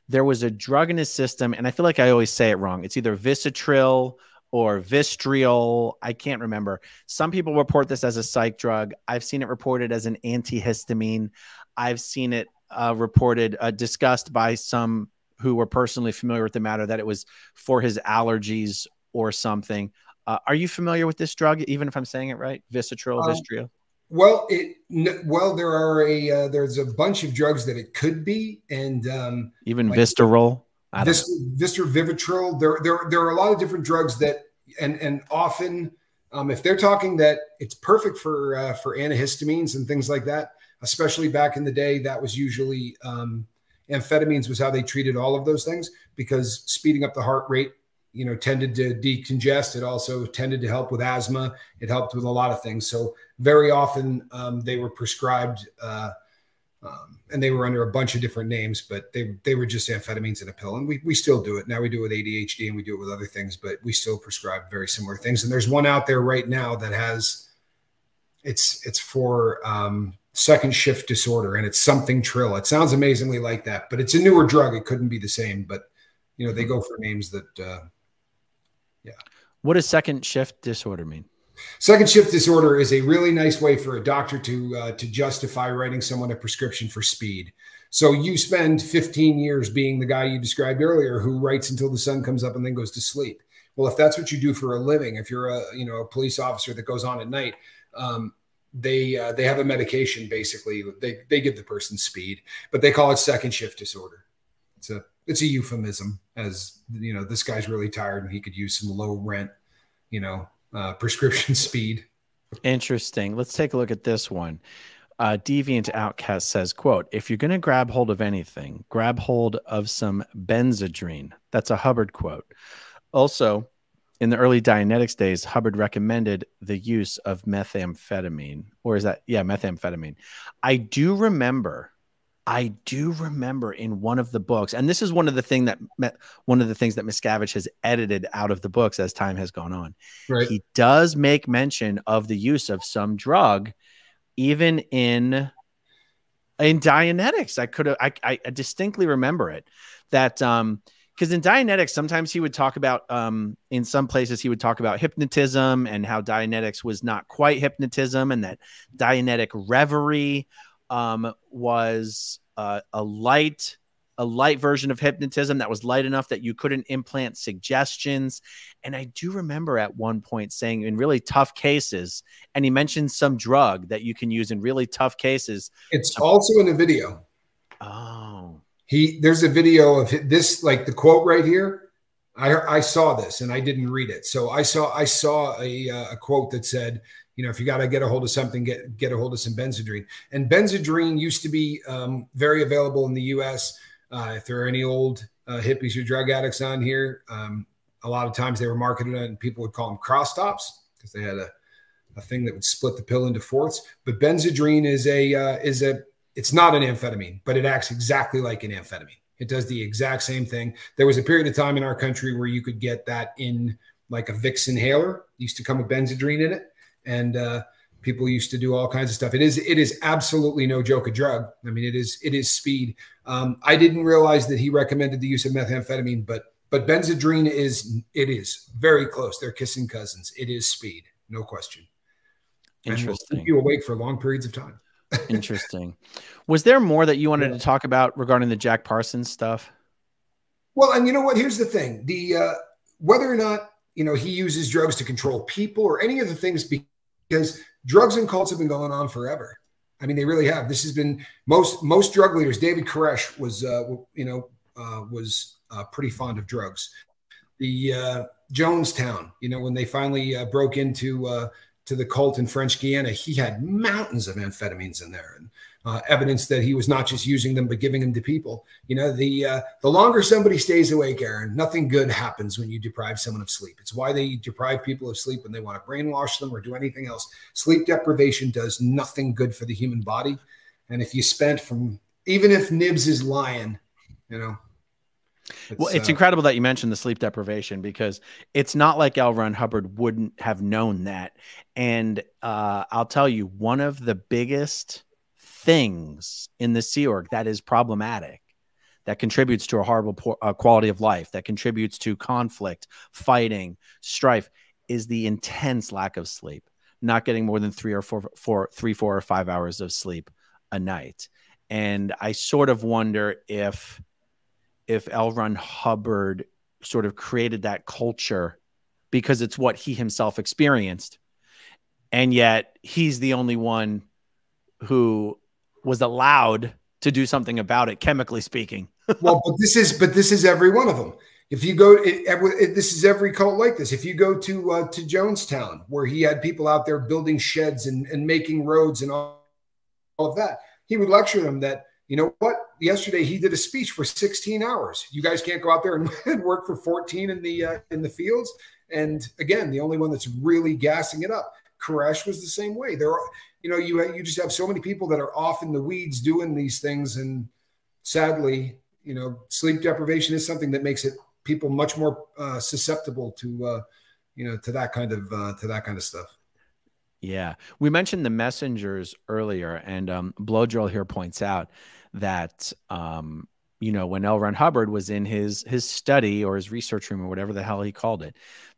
There was a drug in his system, and I feel like I always say it wrong. It's either Visatril or Vistriol. I can't remember. Some people report this as a psych drug. I've seen it reported as an antihistamine. I've seen it uh, reported, uh, discussed by some who were personally familiar with the matter that it was for his allergies or something. Uh, are you familiar with this drug, even if I'm saying it right? Visatril, um? Well, it well there are a uh, there's a bunch of drugs that it could be, and um, even like, Vistaril, Vist, Vistar Vivitrol. There there there are a lot of different drugs that and and often um, if they're talking that it's perfect for uh, for antihistamines and things like that, especially back in the day, that was usually um, amphetamines was how they treated all of those things because speeding up the heart rate you know tended to decongest. It also tended to help with asthma. It helped with a lot of things. So very often um, they were prescribed uh, um, and they were under a bunch of different names but they, they were just amphetamines in a pill. And we, we still do it. Now we do it with adhd and we do it with other things but we still prescribe very similar things. And there's one out there right now that has it's it's for um, second shift disorder and it's something trill it sounds amazingly like that but it's a newer drug it couldn't be the same but you know they go for names that uh, yeah. What does second shift disorder mean? Second shift disorder is a really nice way for a doctor to uh, to justify writing someone a prescription for speed. So you spend 15 years being the guy you described earlier who writes until the sun comes up and then goes to sleep. Well, if that's what you do for a living, if you're a you know a police officer that goes on at night, um, they uh, they have a medication basically. They they give the person speed, but they call it second shift disorder. It's a it's a euphemism as you know this guy's really tired and he could use some low rent you know uh, prescription speed. Interesting. Let's take a look at this one. Uh, deviant outcast says quote if you're going to grab hold of anything grab hold of some benzedrine. That's a hubbard quote. Also in the early dianetics days hubbard recommended the use of methamphetamine or is that yeah methamphetamine i do remember I do remember in one of the books, and this is one of the thing that one of the things that Miscavige has edited out of the books as time has gone on. Right. He does make mention of the use of some drug, even in in Dianetics. I could I, I distinctly remember it that um because in Dianetics sometimes he would talk about um in some places he would talk about hypnotism and how Dianetics was not quite hypnotism and that Dianetic reverie um, was uh, a light a light version of hypnotism that was light enough that you couldn't implant suggestions. And I do remember at one point saying in really tough cases, and he mentioned some drug that you can use in really tough cases. It's also in the video. Oh. He there's a video of this, like the quote right here. I I saw this and I didn't read it. So I saw I saw a, uh, a quote that said, you know, if you got to get a hold of something, get get a hold of some Benzedrine. And Benzedrine used to be um, very available in the U.S. Uh, if there are any old uh, hippies or drug addicts on here, um, a lot of times they were marketed and people would call them cross tops because they had a, a thing that would split the pill into fourths. But Benzedrine is a uh, is a it's not an amphetamine, but it acts exactly like an amphetamine. It does the exact same thing. There was a period of time in our country where you could get that in like a Vicks inhaler. It used to come with Benzedrine in it and uh, people used to do all kinds of stuff. It is it is absolutely no joke a drug. I mean, it is it is speed. Um, I didn't realize that he recommended the use of methamphetamine, but but benzedrine is it is very close. They're kissing cousins. It is speed, no question. Interesting. keep you awake for long periods of time. Interesting. Was there more that you wanted yeah. to talk about regarding the Jack Parsons stuff? Well, and you know what? Here's the thing: the uh, whether or not you know he uses drugs to control people or any of the things because drugs and cults have been going on forever. I mean, they really have. This has been most most drug leaders. David Koresh was, uh, you know, uh, was uh, pretty fond of drugs. The uh, Jonestown, you know, when they finally uh, broke into uh, to the cult in French Guiana, he had mountains of amphetamines in there, and uh, evidence that he was not just using them but giving them to people. You know, the uh, the longer somebody stays awake, Aaron, nothing good happens when you deprive someone of sleep. It's why they deprive people of sleep when they want to brainwash them or do anything else. Sleep deprivation does nothing good for the human body. And if you spent from even if Nibs is lying, you know. It's, well, it's uh, incredible that you mentioned the sleep deprivation because it's not like L. Ron Hubbard wouldn't have known that. And uh, I'll tell you, one of the biggest things in the Sea Org that is problematic, that contributes to a horrible uh, quality of life, that contributes to conflict, fighting, strife, is the intense lack of sleep. Not getting more than three or four, four, three, four or five hours of sleep a night. And I sort of wonder if if L. Ron Hubbard sort of created that culture because it's what he himself experienced and yet he's the only one who was allowed to do something about it, chemically speaking. well, but this is but this is every one of them. If you go, it, it, this is every cult like this. If you go to uh, to Jonestown, where he had people out there building sheds and, and making roads and all, all of that, he would lecture them that you know what? Yesterday he did a speech for 16 hours. You guys can't go out there and work for 14 in the uh, in the fields. And again, the only one that's really gassing it up. Koresh was the same way. There are, you know, you you just have so many people that are off in the weeds doing these things, and sadly, you know, sleep deprivation is something that makes it people much more uh, susceptible to, uh, you know, to that kind of uh, to that kind of stuff. Yeah, we mentioned the messengers earlier, and um, Blow Drill here points out that um, you know when L. Ron Hubbard was in his his study or his research room or whatever the hell he called it,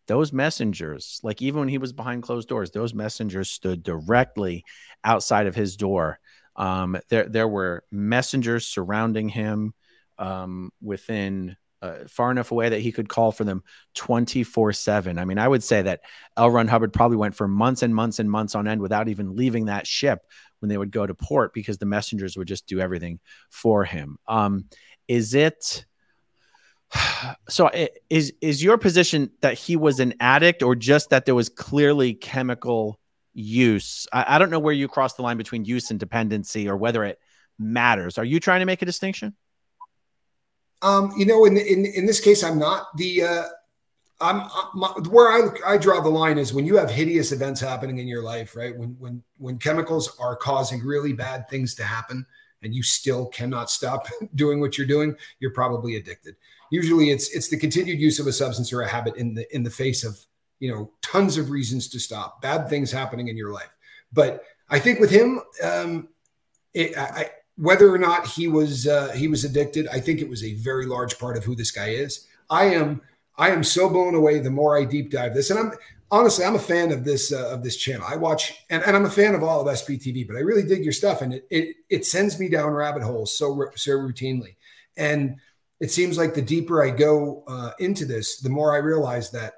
those messengers, like even when he was behind closed doors, those messengers stood directly outside of his door. Um, there, there were messengers surrounding him um, within uh, far enough away that he could call for them 24 7. I mean, I would say that L. Ron Hubbard probably went for months and months and months on end without even leaving that ship when they would go to port because the messengers would just do everything for him. Um, is it so is is your position that he was an addict or just that there was clearly chemical use? I, I, don't know where you cross the line between use and dependency or whether it matters. Are you trying to make a distinction? Um you know in in, in this case i'm not. The uh I'm, I'm where I, I draw the line is when you have hideous events happening in your life, right? When when when chemicals are causing really bad things to happen, and you still cannot stop doing what you're doing, you're probably addicted. Usually it's it's the continued use of a substance or a habit in the in the face of you know tons of reasons to stop bad things happening in your life. But i think with him um it, I, whether or not he was uh, he was addicted i think it was a very large part of who this guy is. I am i am so blown away the more i deep dive this and i'm honestly i'm a fan of this uh, of this channel i watch and, and i'm a fan of all of sptv but i really dig your stuff and it it, it sends me down rabbit holes so so routinely and it seems like the deeper I go uh, into this, the more I realize that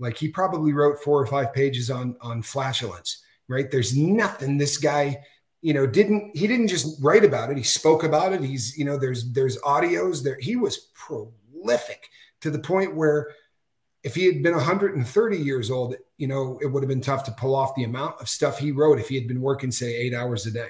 like he probably wrote four or five pages on on flatulence, right? There's nothing this guy, you know, didn't he didn't just write about it, he spoke about it. He's, you know, there's there's audios there. He was prolific to the point where if he had been 130 years old, you know, it would have been tough to pull off the amount of stuff he wrote if he had been working, say, eight hours a day.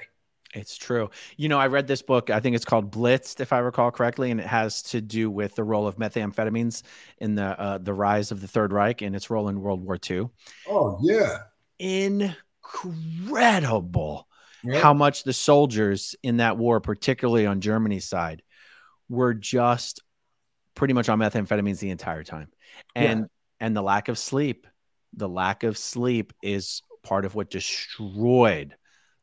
It's true. You know, I read this book. I think it's called Blitzed, if I recall correctly, and it has to do with the role of methamphetamines in the uh, the rise of the Third Reich and its role in World War II. Oh yeah, incredible how much the soldiers in that war, particularly on Germany's side, were just pretty much on methamphetamines the entire time, and yeah. and the lack of sleep, the lack of sleep is part of what destroyed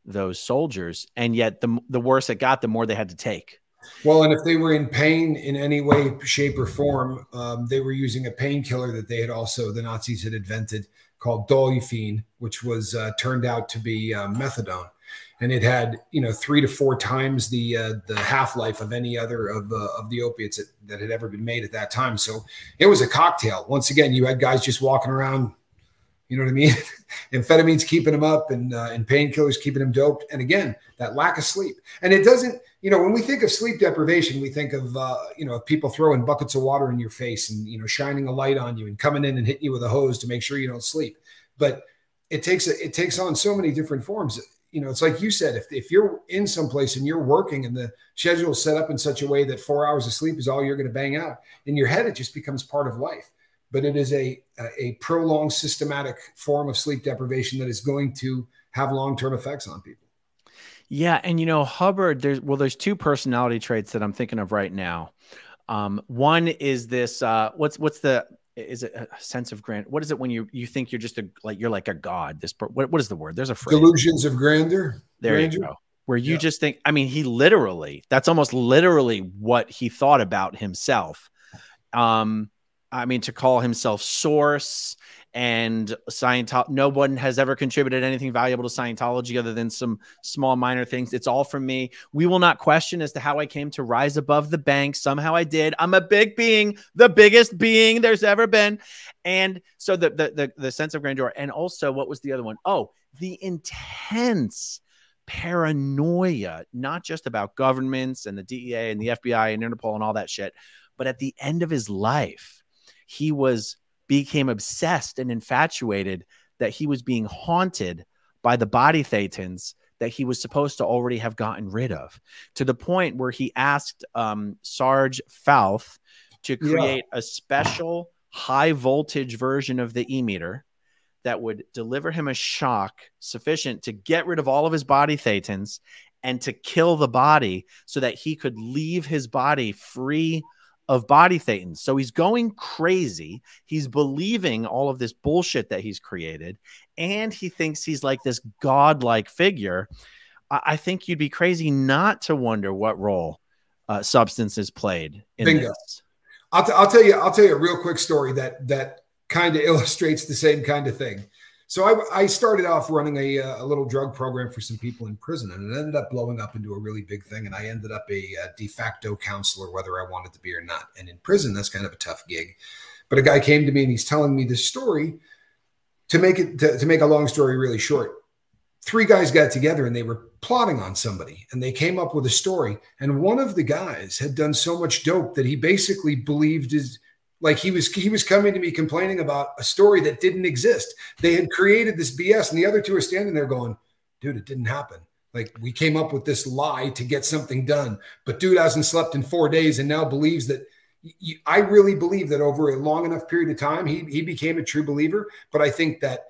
those soldiers, and yet the the worse it got, the more they had to take. Well, and if they were in pain in any way, shape, or form, um, they were using a painkiller that they had also the Nazis had invented called Dolophine, which was uh, turned out to be uh, methadone, and it had you know three to four times the uh, the half life of any other of uh, of the opiates that, that had ever been made at that time. So it was a cocktail. Once again, you had guys just walking around you know what I mean? Amphetamines keeping them up and, uh, and painkillers keeping them doped. And again, that lack of sleep. And it doesn't, you know, when we think of sleep deprivation, we think of, uh, you know, people throwing buckets of water in your face and, you know, shining a light on you and coming in and hitting you with a hose to make sure you don't sleep. But it takes, a, it takes on so many different forms. You know, it's like you said, if, if you're in some place and you're working and the schedule is set up in such a way that four hours of sleep is all you're going to bang out in your head, it just becomes part of life but it is a, a prolonged systematic form of sleep deprivation that is going to have long-term effects on people. Yeah, and you know Hubbard. There's well, there's two personality traits that I'm thinking of right now. Um, one is this. Uh, what's what's the is it a sense of grand? What is it when you you think you're just a like you're like a god? This what what is the word? There's a phrase. Delusions of grandeur. There grandeur. you go. Where you yeah. just think. I mean, he literally. That's almost literally what he thought about himself. Um, I mean, to call himself source and Scientology. No one has ever contributed anything valuable to Scientology other than some small minor things. It's all from me. We will not question as to how I came to rise above the bank. Somehow I did. I'm a big being, the biggest being there's ever been. And so the the the, the sense of grandeur, and also what was the other one? Oh, the intense paranoia, not just about governments and the DEA and the FBI and Interpol and all that shit, but at the end of his life, he was became obsessed and infatuated that he was being haunted by the body thetans that he was supposed to already have gotten rid of to the point where he asked um, Sarge Pfauth to create yeah. a special high voltage version of the e meter that would deliver him a shock sufficient to get rid of all of his body thetans and to kill the body so that he could leave his body free of body thetans. So he's going crazy. He's believing all of this bullshit that he's created, and he thinks he's like this godlike figure. I, think you'd be crazy not to wonder what role uh, substances played in Bingo. this. I'll, t- I'll tell you. I'll tell you a real quick story that that kind of illustrates the same kind of thing. So I, I started off running a, uh, a, little drug program for some people in prison, and it ended up blowing up into a really big thing. And I ended up a, a de facto counselor, whether I wanted to be or not. And in prison, that's kind of a tough gig. But a guy came to me and he's telling me this story. To make it to, to make a long story really short, three guys got together and they were plotting on somebody, and they came up with a story. And one of the guys had done so much dope that he basically believed his like he was he was coming to me complaining about a story that didn't exist. They had created this BS, and the other two are standing there going, "Dude, it didn't happen." Like we came up with this lie to get something done, but dude hasn't slept in four days and now believes that. I really believe that over a long enough period of time, he he became a true believer. But I think that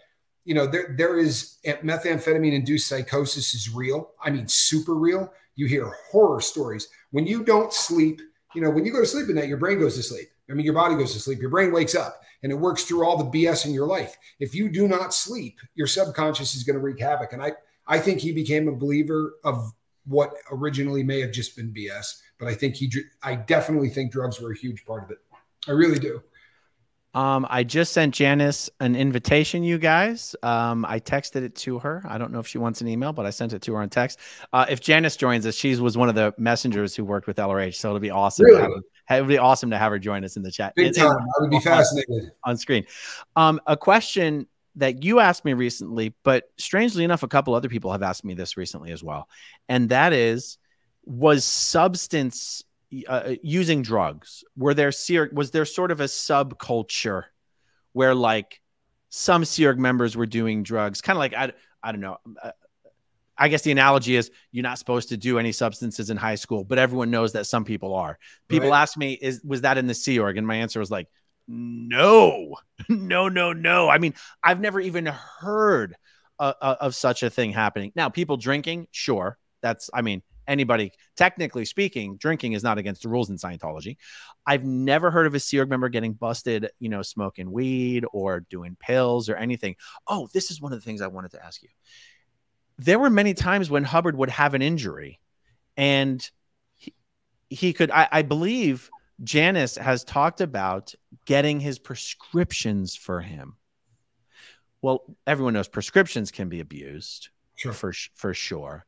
you know there there is eh, methamphetamine induced psychosis is real. I mean, super real. You hear horror stories when you don't sleep. You know, when you go to sleep at night, your brain goes to sleep I mean, your body goes to sleep, your brain wakes up, and it works through all the BS in your life. If you do not sleep, your subconscious is going to wreak havoc. And I, I think he became a believer of what originally may have just been BS, but I think he, I definitely think drugs were a huge part of it. I really do. Um, I just sent Janis an invitation, you guys. Um, I texted it to her. I don't know if she wants an email, but I sent it to her on text. Uh, if Janis joins us, she was one of the messengers who worked with LRH, so it'll be awesome. Really? It would be awesome to have her join us in the chat. Big time. I would be fascinated on screen. Um, a question that you asked me recently, but strangely enough, a couple other people have asked me this recently as well, and that is, was substance uh, using drugs? Were there was there sort of a subculture where like some Sea members were doing drugs? Kind of like I, I don't know uh, I guess the analogy is you're not supposed to do any substances in high school but everyone knows that some people are. People right. ask me is was that in the Sea Org and my answer was like no no no no. I mean I've never even heard uh, uh, of such a thing happening. Now people drinking? Sure. That's I mean anybody, technically speaking, drinking is not against the rules in Scientology. I've never heard of a Sea Org member getting busted, you know, smoking weed or doing pills or anything. Oh, this is one of the things I wanted to ask you. There were many times when Hubbard would have an injury and he, he could, I, I believe Janis has talked about getting his prescriptions for him. Well, everyone knows prescriptions can be abused sure. for for sure.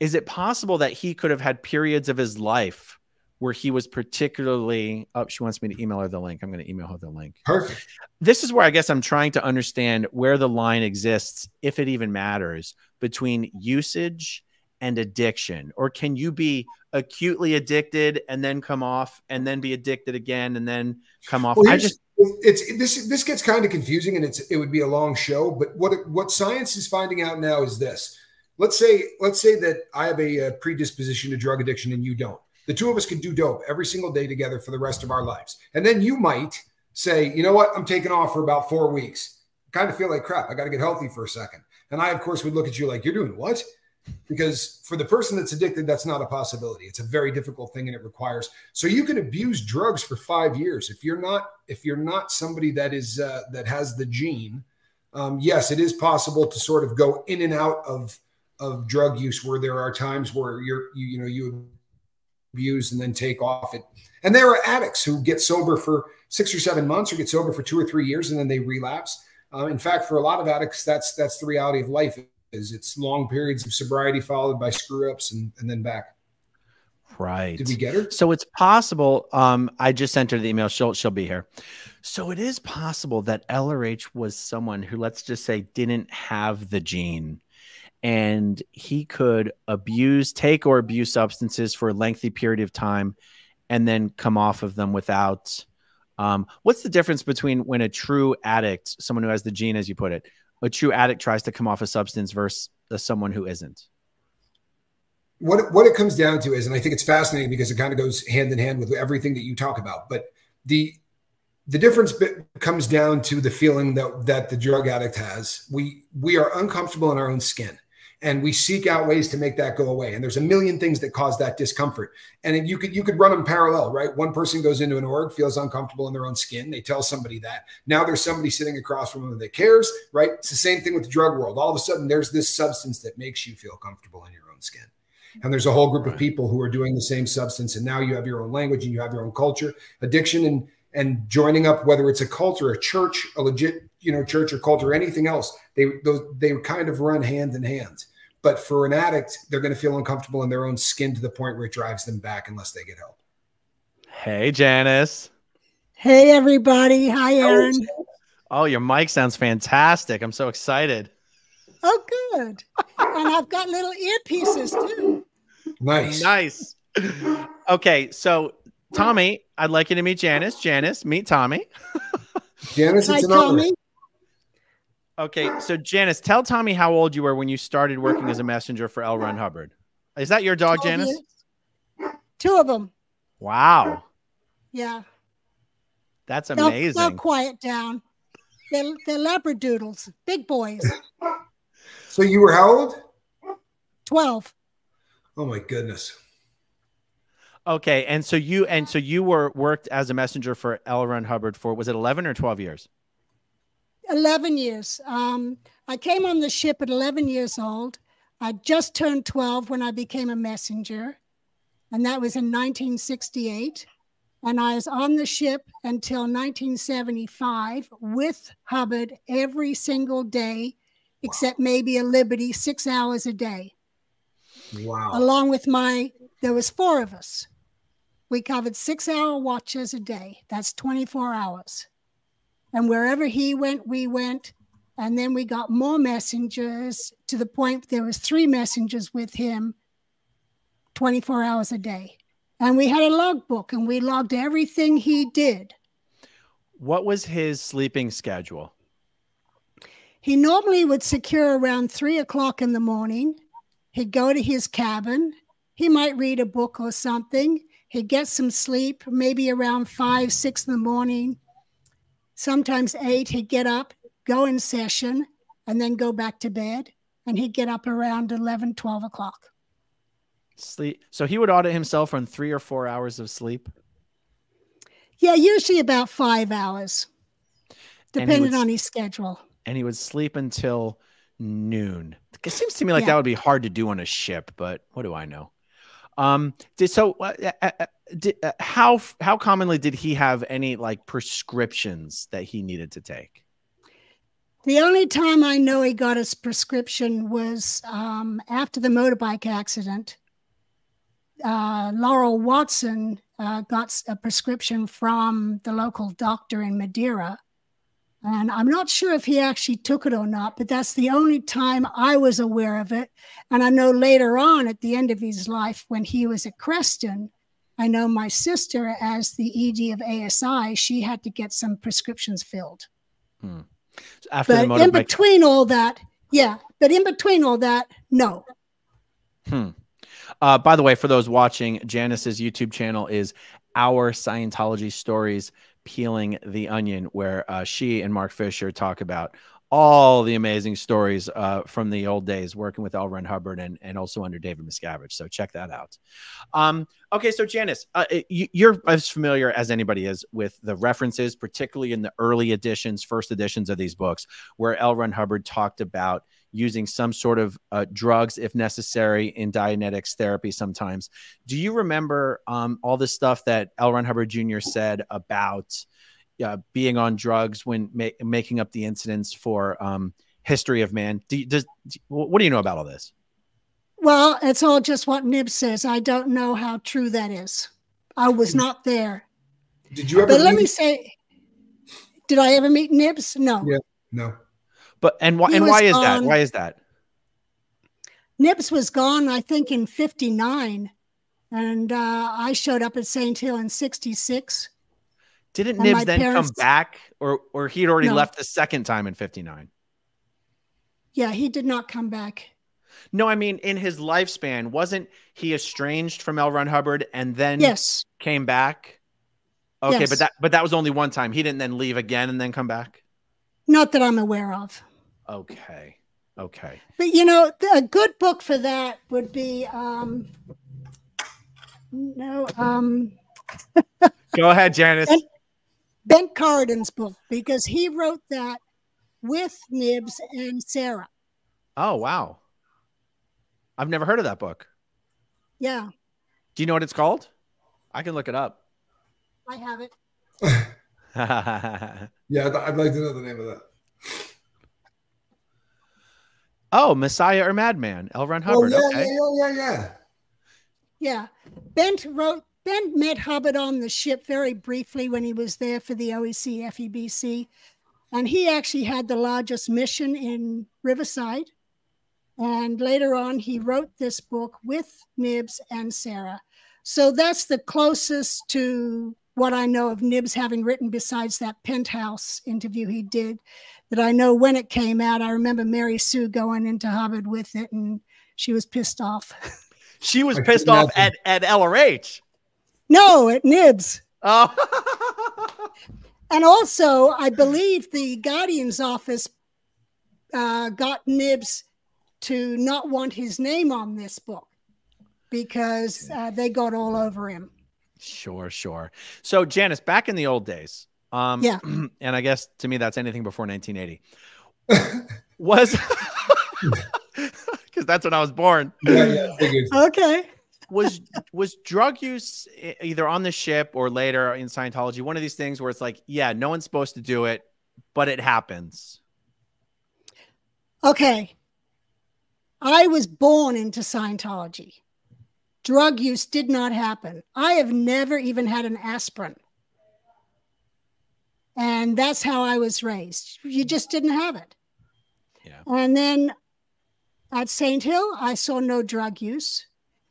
Is it possible that he could have had periods of his life where he was particularly? Oh, she wants me to email her the link. I'm going to email her the link. Perfect. This is where I guess I'm trying to understand where the line exists, if it even matters, between usage and addiction, or can you be acutely addicted and then come off, and then be addicted again and then come off? Well, I just it's this this gets kind of confusing and it's it would be a long show but what what science is finding out now is this. Let's say let's say that i have a, a, predisposition to drug addiction and you don't. The two of us could do dope every single day together for the rest of our lives. And then you might say you know what? I'm taking off for about four weeks. I kind of feel like crap. I got to get healthy for a second. And i of course would look at you like you're doing what because for the person that's addicted that's not a possibility. It's a very difficult thing and it requires so you can abuse drugs for five years. If you're not if you're not somebody that is uh, that has the gene um, yes it is possible to sort of go in and out of of drug use where there are times where you're you, you know you abuse and then take off it. And there are addicts who get sober for six or seven months or get sober for two or three years and then they relapse. Uh, in fact, for a lot of addicts, that's that's the reality of life. Is it's long periods of sobriety followed by screw ups and, and then back. Right. Did we get her? So it's possible. Um, I just sent her the email. She'll she'll be here. So it is possible that LRH was someone who, let's just say, didn't have the gene, and he could abuse, take or abuse substances for a lengthy period of time, and then come off of them without. Um, what's the difference between when a true addict, someone who has the gene, as you put it, a true addict tries to come off a substance versus someone who isn't? what what it comes down to is, and I think it's fascinating because it kind of goes hand in hand with everything that you talk about. But the the difference comes down to the feeling that that the drug addict has. We we are uncomfortable in our own skin, and we seek out ways to make that go away. And there's a million things that cause that discomfort. And you could you could run them parallel, right? One person goes into an org, feels uncomfortable in their own skin. They tell somebody that. Now there's somebody sitting across from them that cares, right? It's the same thing with the drug world. All of a sudden, there's this substance that makes you feel comfortable in your own skin and there's a whole group of people who are doing the same substance and now you have your own language and you have your own culture addiction and and joining up whether it's a cult or a church a legit you know church or cult or anything else they those they kind of run hand in hand. But for an addict they're going to feel uncomfortable in their own skin to the point where it drives them back unless they get help. Hey janis. Hey everybody. Hi oh. aaron. Oh your mic sounds fantastic. I'm so excited. Oh good. And i've got little earpieces too. Nice. Nice. Okay, so Tommy, I'd like you to meet Janis. Janis, meet Tommy. Janis, it's an Tommy. Okay, so Janis, tell Tommy how old you were when you started working as a messenger for L. Ron Hubbard. Is that your dog, Janis? Years. Two of them. Wow. Yeah. That's amazing. They'll, they'll quiet down. They're, they're labradoodles, big boys. So you were how old? 12. Oh my goodness. Okay, and so you and so you were worked as a messenger for L. Ron Hubbard for was it eleven or twelve years? Eleven years. Um, I came on the ship at eleven years old. I just turned twelve when I became a messenger, and that was in 1968. And I was on the ship until 1975 with Hubbard every single day, except maybe a Liberty, six hours a day. Wow. Along with my, there was four of us. We covered six hour watches a day. That's 24 hours. And wherever he went, we went. And then we got more messengers to the point there was three messengers with him 24 hours a day. And we had a logbook and we logged everything he did. What was his sleeping schedule? He normally would secure around three o'clock in the morning He'd go to his cabin. He might read a book or something. He'd get some sleep, maybe around five, six in the morning. Sometimes eight, he'd get up, go in session, and then go back to bed. And he'd get up around 11, 12 o'clock. Sleep. So he would audit himself on three or four hours of sleep? Yeah, usually about five hours, depending would, on his schedule. And he would sleep until noon. It seems to me like yeah. that would be hard to do on a ship, but what do I know? Um, did so? Uh, uh, uh, uh did, uh, how how commonly did he have any like prescriptions that he needed to take? The only time I know he got his prescription was um, after the motorbike accident. Uh, Laurel Watson got a prescription from the local doctor in Madeira and I'm not sure if he actually took it or not, but that's the only time I was aware of it. And I know later on at the end of his life, when he was at Creston, I know my sister, as the ED of ASI, she had to get some prescriptions filled. Hmm. So after but in between all that, yeah, but in between all that, no. Hmm. Uh, by the way, for those watching, Janis's YouTube channel is Our Scientology Stories peeling the onion, where uh, she and Mark Fisher talk about all the amazing stories uh, from the old days working with L. Hubbard and, and also under David Miscavige. So check that out. Um, okay, so Janis, uh, you, are as familiar as anybody is with the references, particularly in the early editions, first editions of these books, where L. Hubbard talked about using some sort of uh, drugs if necessary in Dianetics therapy sometimes. Do you remember um, all the stuff that L. Hubbard Jr. said about uh, being on drugs when ma- making up the incidents for um, History of Man. Do you, does what do you know about all this? Well, it's all just what Nibs says. I don't know how true that is. I was not there. Did you ever? But let me say, did I ever meet Nibs? No. Yeah, no. But and why and why is that? Why is that? Nibs was gone, I think, in '59, and uh, I showed up at Saint Hill in '66. Didn't Nibs then parents, come back, or or he'd already no. left the second time in '59? Yeah, he did not come back. No, I mean in his lifespan, wasn't he estranged from L. Ron Hubbard and then yes came back? Okay, yes. but that but that was only one time. He didn't then leave again and then come back. Not that I'm aware of. Okay. Okay. But you know, a good book for that would be um no um Go ahead, Janis. Ben, ben Corydon's book because he wrote that with Nibs and Sarah. Oh, wow. I've never heard of that book. Yeah. Do you know what it's called? I can look it up. I have it. yeah, I'd like to know the name of that. Oh, Messiah or Madman, L. Ron Hubbard. Oh, yeah, okay. yeah, yeah, yeah. Yeah. Bent wrote Ben met Hubbard on the ship very briefly when he was there for the OEC FEBC. And he actually had the largest mission in Riverside. And later on, he wrote this book with Nibs and Sarah. So that's the closest to what I know of Nibs having written, besides that penthouse interview he did, that I know when it came out. I remember Mary Sue going into Hubbard with it, and she was pissed off. She was pissed off at, at LRH. No, at Nibs. Oh. and also, I believe the Guardian's office uh, got Nibs to not want his name on this book because uh, they got all over him. Sure, sure. So, Janis, back in the old days, um, yeah, and I guess to me that's anything before 1980 was because that's when I was born. Yeah, yeah, okay. Was was drug use either on the ship or later in Scientology one of these things where it's like, yeah, no one's supposed to do it, but it happens. Okay. I was born into Scientology. Drug use did not happen. I have never even had an aspirin. And that's how I was raised. You just didn't have it. Yeah. And then at St. Hill, I saw no drug use.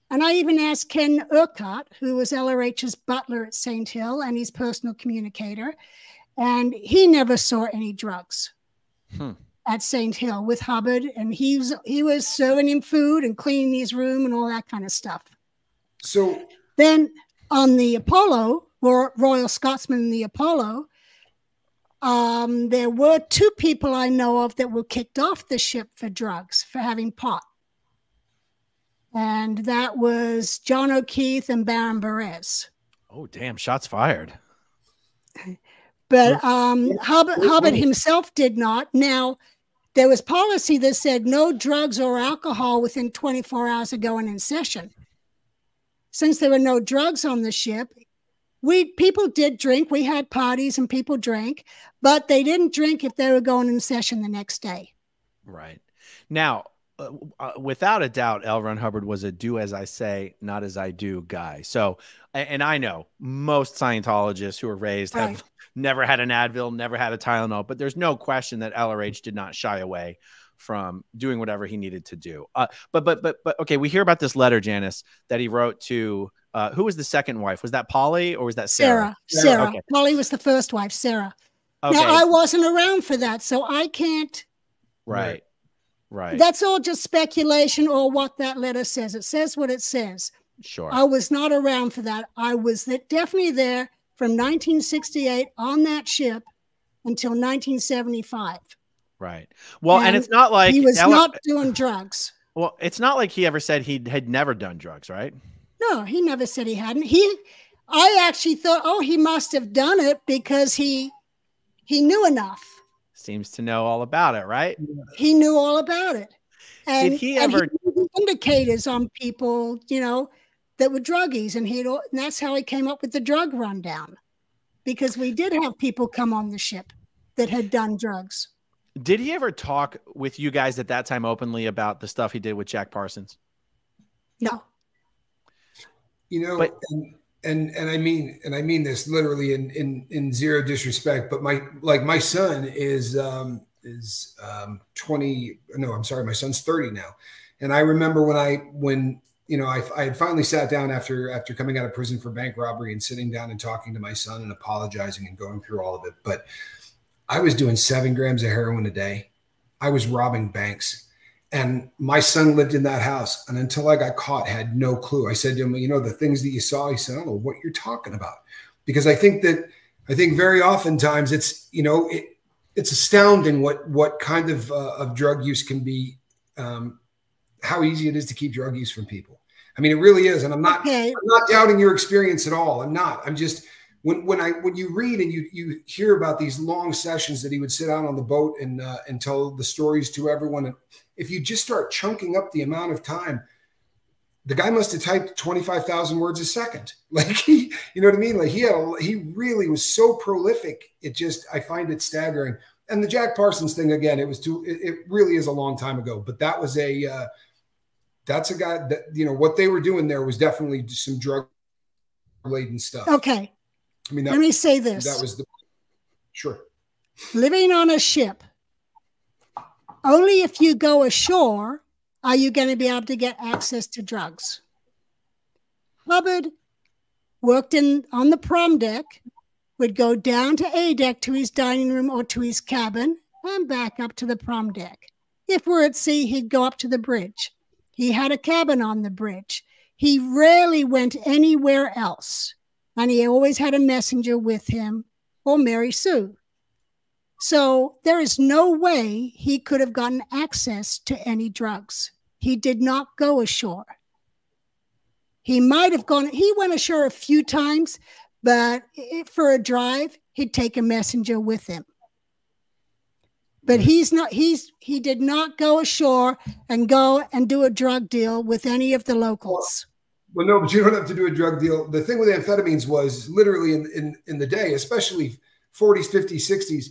And I even asked Ken Urquhart, who was LRH's butler at St. Hill and his personal communicator, and he never saw any drugs. Hmm at St. Hill with Hubbard, and he was he was serving him food and cleaning his room and all that kind of stuff. So then on the Apollo, or Royal Scotsman and the Apollo, um, there were two people I know of that were kicked off the ship for drugs for having pot. And that was John O'Keefe and Baron Berets. Oh, damn, shots fired. But um, Hubbard, Hubbard himself did not. Now, there was policy that said no drugs or alcohol within 24 hours of going in session. Since there were no drugs on the ship, we people did drink. We had parties and people drank, but they didn't drink if they were going in session the next day. Right. Now, uh, uh, without a doubt, L. Ron Hubbard was a do as I say, not as I do guy. So, and I know most Scientologists who are raised right. have never had an Advil, never had a Tylenol, but there's no question that LRH did not shy away from doing whatever he needed to do. Uh, but but but but okay, we hear about this letter, Janis, that he wrote to uh, who was the second wife? Was that Polly or was that Sarah? Sarah. Sarah. Okay. Polly was the first wife. Sarah. Okay. Now I wasn't around for that, so I can't. Right. Right. That's all just speculation or what that letter says. It says what it says. Sure. I was not around for that. I was that definitely there from 1968 on that ship until 1975. Right. Well, and, and it's not like he was not doing drugs. Well, it's not like he ever said he had never done drugs, right? No, he never said he hadn't. He, I actually thought, oh, he must have done it because he, he knew enough. Seems to know all about it, right? He knew all about it. And, Did he ever he indicators on people, you know, that were druggies, and he and that's how he came up with the drug rundown, because we did have people come on the ship that had done drugs. Did he ever talk with you guys at that time openly about the stuff he did with Jack Parsons? No. You know, but, and, and and I mean and I mean this literally in in in zero disrespect, but my like my son is um is um 20 no, I'm sorry, my son's 30 now. And I remember when I when you know, I, I had finally sat down after after coming out of prison for bank robbery and sitting down and talking to my son and apologizing and going through all of it. But I was doing seven grams of heroin a day. I was robbing banks. And my son lived in that house. And until I got caught, had no clue. I said to him, you know, the things that you saw, he said, I don't know what you're talking about. Because I think that I think very oftentimes it's, you know, it, it's astounding what what kind of uh, of drug use can be um, how easy it is to keep drug use from people. I mean, it really is, and I'm not okay. I'm not doubting your experience at all. I'm not. I'm just when when I when you read and you you hear about these long sessions that he would sit out on the boat and uh, and tell the stories to everyone, and if you just start chunking up the amount of time, the guy must have typed twenty five thousand words a second. Like he, you know what I mean? Like he had a, he really was so prolific. It just I find it staggering. And the Jack Parsons thing again, it was too. It, it really is a long time ago, but that was a. Uh, that's a guy that you know what they were doing there was definitely some drug laden stuff. Okay. I mean, that, let me say this. That was the sure. Living on a ship, only if you go ashore are you going to be able to get access to drugs. Hubbard worked in on the prom deck, would go down to A deck to his dining room or to his cabin, and back up to the prom deck. If we're at sea, he'd go up to the bridge. He had a cabin on the bridge. He rarely went anywhere else. And he always had a messenger with him or Mary Sue. So there is no way he could have gotten access to any drugs. He did not go ashore. He might have gone, he went ashore a few times, but for a drive, he'd take a messenger with him but he's not he's he did not go ashore and go and do a drug deal with any of the locals well, no but you don't have to do a drug deal the thing with amphetamines was literally in in, in the day especially 40s 50s 60s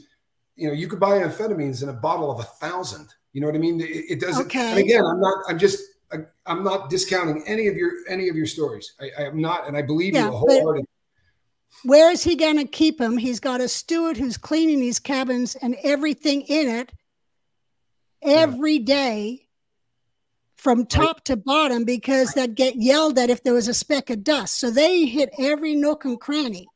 you know you could buy amphetamines in a bottle of a thousand you know what i mean it, it doesn't okay. and again i'm not i'm just I, am not discounting any of your any of your stories i, I am not and i believe yeah, you wholeheartedly where is he going to keep him? He's got a steward who's cleaning these cabins and everything in it every day from top to bottom because they'd get yelled at if there was a speck of dust. So they hit every nook and cranny.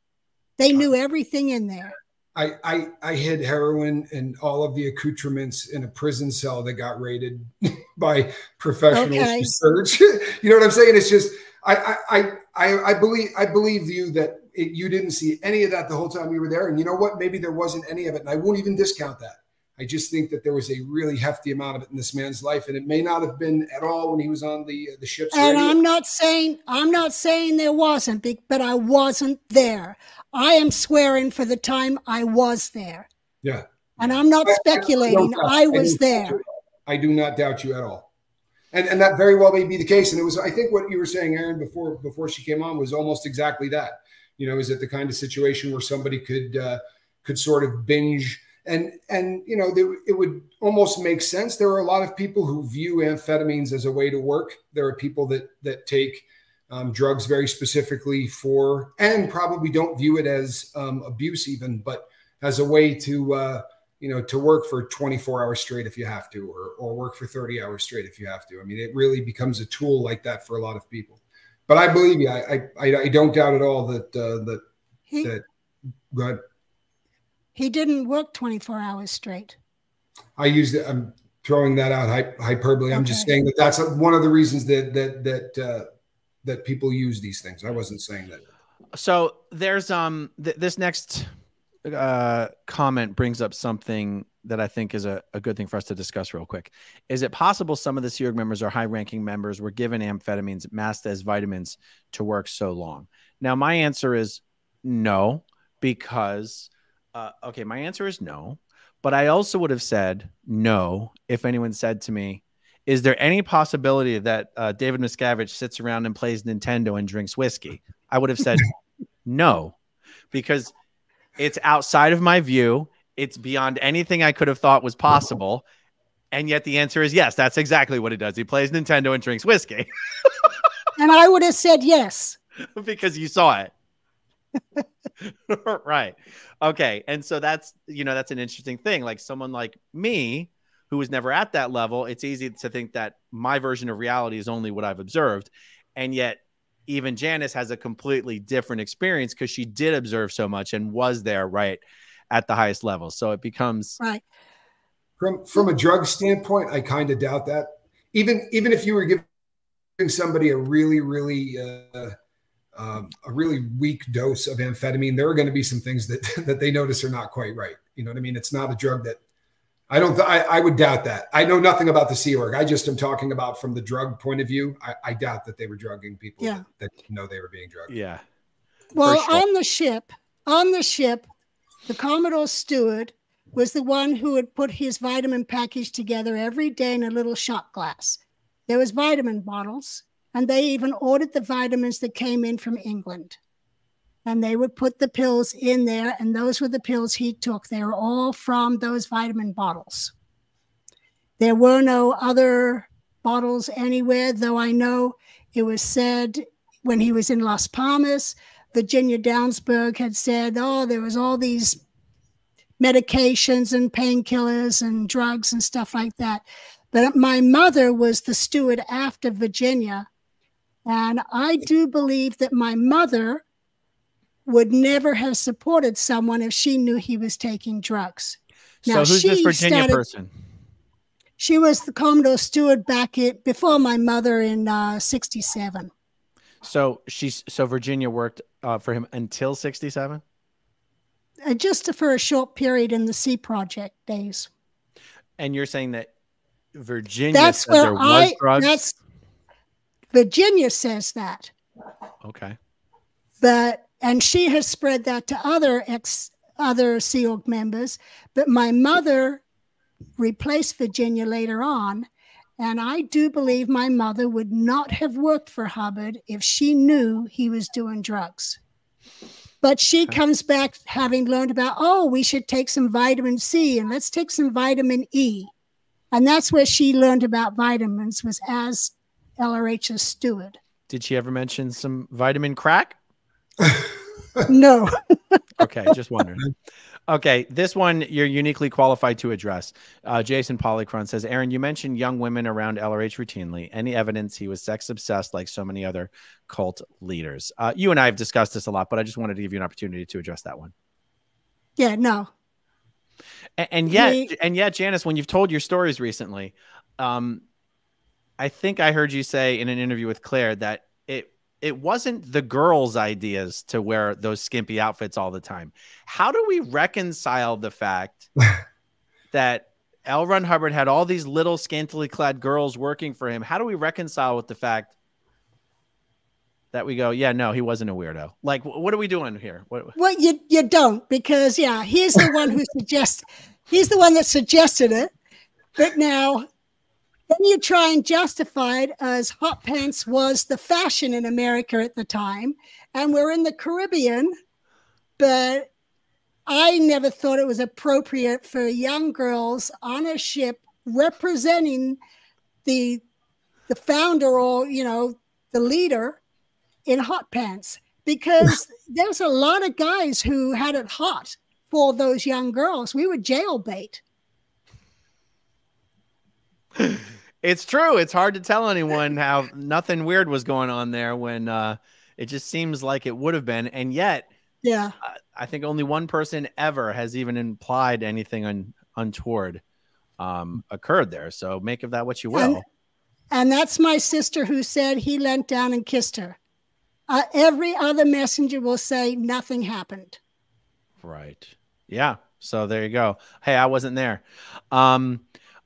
They knew everything in there. I, I, I hid heroin and all of the accoutrements in a prison cell that got raided by professional okay. research. you know what I'm saying? It's just I, I I I believe I believe you that it, you didn't see any of that the whole time you were there. And you know what? Maybe there wasn't any of it. And I won't even discount that. I just think that there was a really hefty amount of it in this man's life, and it may not have been at all when he was on the uh, the ship. And radio. I'm not saying I'm not saying there wasn't, but I wasn't there. I am swearing for the time I was there. Yeah. And I'm not speculating. I, I was I there. I do not doubt you at all. And and that very well may be the case. And it was, I think, what you were saying, Aaron, before before she came on, was almost exactly that. You know, is it the kind of situation where somebody could uh, could sort of binge and and you know it would almost make sense. There are a lot of people who view amphetamines as a way to work. There are people that that take um, drugs very specifically for and probably don't view it as um, abuse even, but as a way to uh, you know to work for 24 hours straight if you have to, or or work for 30 hours straight if you have to. I mean, it really becomes a tool like that for a lot of people but I believe you. I I, I don't doubt at all that uh, that he, that. Go ahead. He didn't work 24 hours straight. I used. I'm throwing that out hyperbole. Okay. I'm just saying that that's one of the reasons that that that uh, that people use these things. I wasn't saying that. So there's um th- this next uh, comment brings up something that I think is a, a good thing for us to discuss real quick. Is it possible some of the Sea Org members or high ranking members were given amphetamines masked as vitamins to work so long? Now, my answer is no, because, uh, okay, my answer is no. But I also would have said no if anyone said to me, is there any possibility that uh, David Miscavige sits around and plays Nintendo and drinks whiskey? I would have said no, because It's outside of my view. It's beyond anything I could have thought was possible. And yet the answer is yes, that's exactly what he does. He plays Nintendo and drinks whiskey. and I would have said yes. because you saw it. right. Okay. And so that's, you know, that's an interesting thing. Like someone like me who was never at that level, it's easy to think that my version of reality is only what I've observed. And yet, even Janis has a completely different experience because she did observe so much and was there right at the highest level. So it becomes right. From from a drug standpoint, I kind of doubt that. Even even if you were giving somebody a really really uh, um, a really weak dose of amphetamine, there are going to be some things that that they notice are not quite right. You know what I mean? It's not a drug that I don't. Th- I, I would doubt that. I know nothing about the Sea Org. I just am talking about from the drug point of view. I, I doubt that they were drugging people yeah. that, that know they were being drugged. Yeah. Well, sure. on the ship, on the ship, the Commodore steward was the one who would put his vitamin package together every day in a little shot glass. There was vitamin bottles, and they even ordered the vitamins that came in from England and they would put the pills in there, and those were the pills he took. They were all from those vitamin bottles. There were no other bottles anywhere, though I know it was said when he was in Las Palmas, Virginia Downsborough had said, oh, there was all these medications and painkillers and drugs and stuff like that. But my mother was the steward after Virginia. And I do believe that my mother would never have supported someone if she knew he was taking drugs. Now, so who's this Virginia started, person? She was the Commodore steward back it before my mother in uh, '67. So she's so Virginia worked uh, for him until '67. Uh, just for a short period in the Sea Project days. And you're saying that Virginia that's where there I, was drugs. That's Virginia says that. Okay. But and she has spread that to other ex other Sea Org members. But my mother replaced Virginia later on, and I do believe my mother would not have worked for Hubbard if she knew he was doing drugs. But she comes back having learned about, oh, we should take some vitamin C and let's take some vitamin E. And that's where she learned about vitamins was as LRH's steward. Did she ever mention some vitamin crack? No. okay, just wondering. Okay, this one you're uniquely qualified to address. Uh, Jason Polychron says, Aaron, you mentioned young women around LRH routinely. Any evidence he was sex obsessed like so many other cult leaders? Uh, you and I have discussed this a lot, but I just wanted to give you an opportunity to address that one. Yeah, no. And, and yet, he, and yet, Janis, when you've told your stories recently, um, I think I heard you say in an interview with Claire that it it wasn't the girls' ideas to wear those skimpy outfits all the time. How do we reconcile the fact that L. Ron Hubbard had all these little scantily clad girls working for him? How do we reconcile with the fact that we go, yeah, no, he wasn't a weirdo? Like, what are we doing here? What- well, you you don't because yeah, he's the one who suggests he's the one that suggested it. But now then you try and justify it as hot pants was the fashion in America at the time, and we're in the Caribbean, but I never thought it was appropriate for young girls on a ship representing the the founder or you know the leader in hot pants because there's a lot of guys who had it hot for those young girls. We were jailbait. It's true. It's hard to tell anyone how nothing weird was going on there when uh, it just seems like it would have been. And yet, yeah, I, I think only one person ever has even implied anything un, untoward um, occurred there. So make of that what you will. And, and that's my sister who said he leant down and kissed her. Uh, every other messenger will say nothing happened. Right. Yeah. So there you go. Hey, I wasn't there. Um,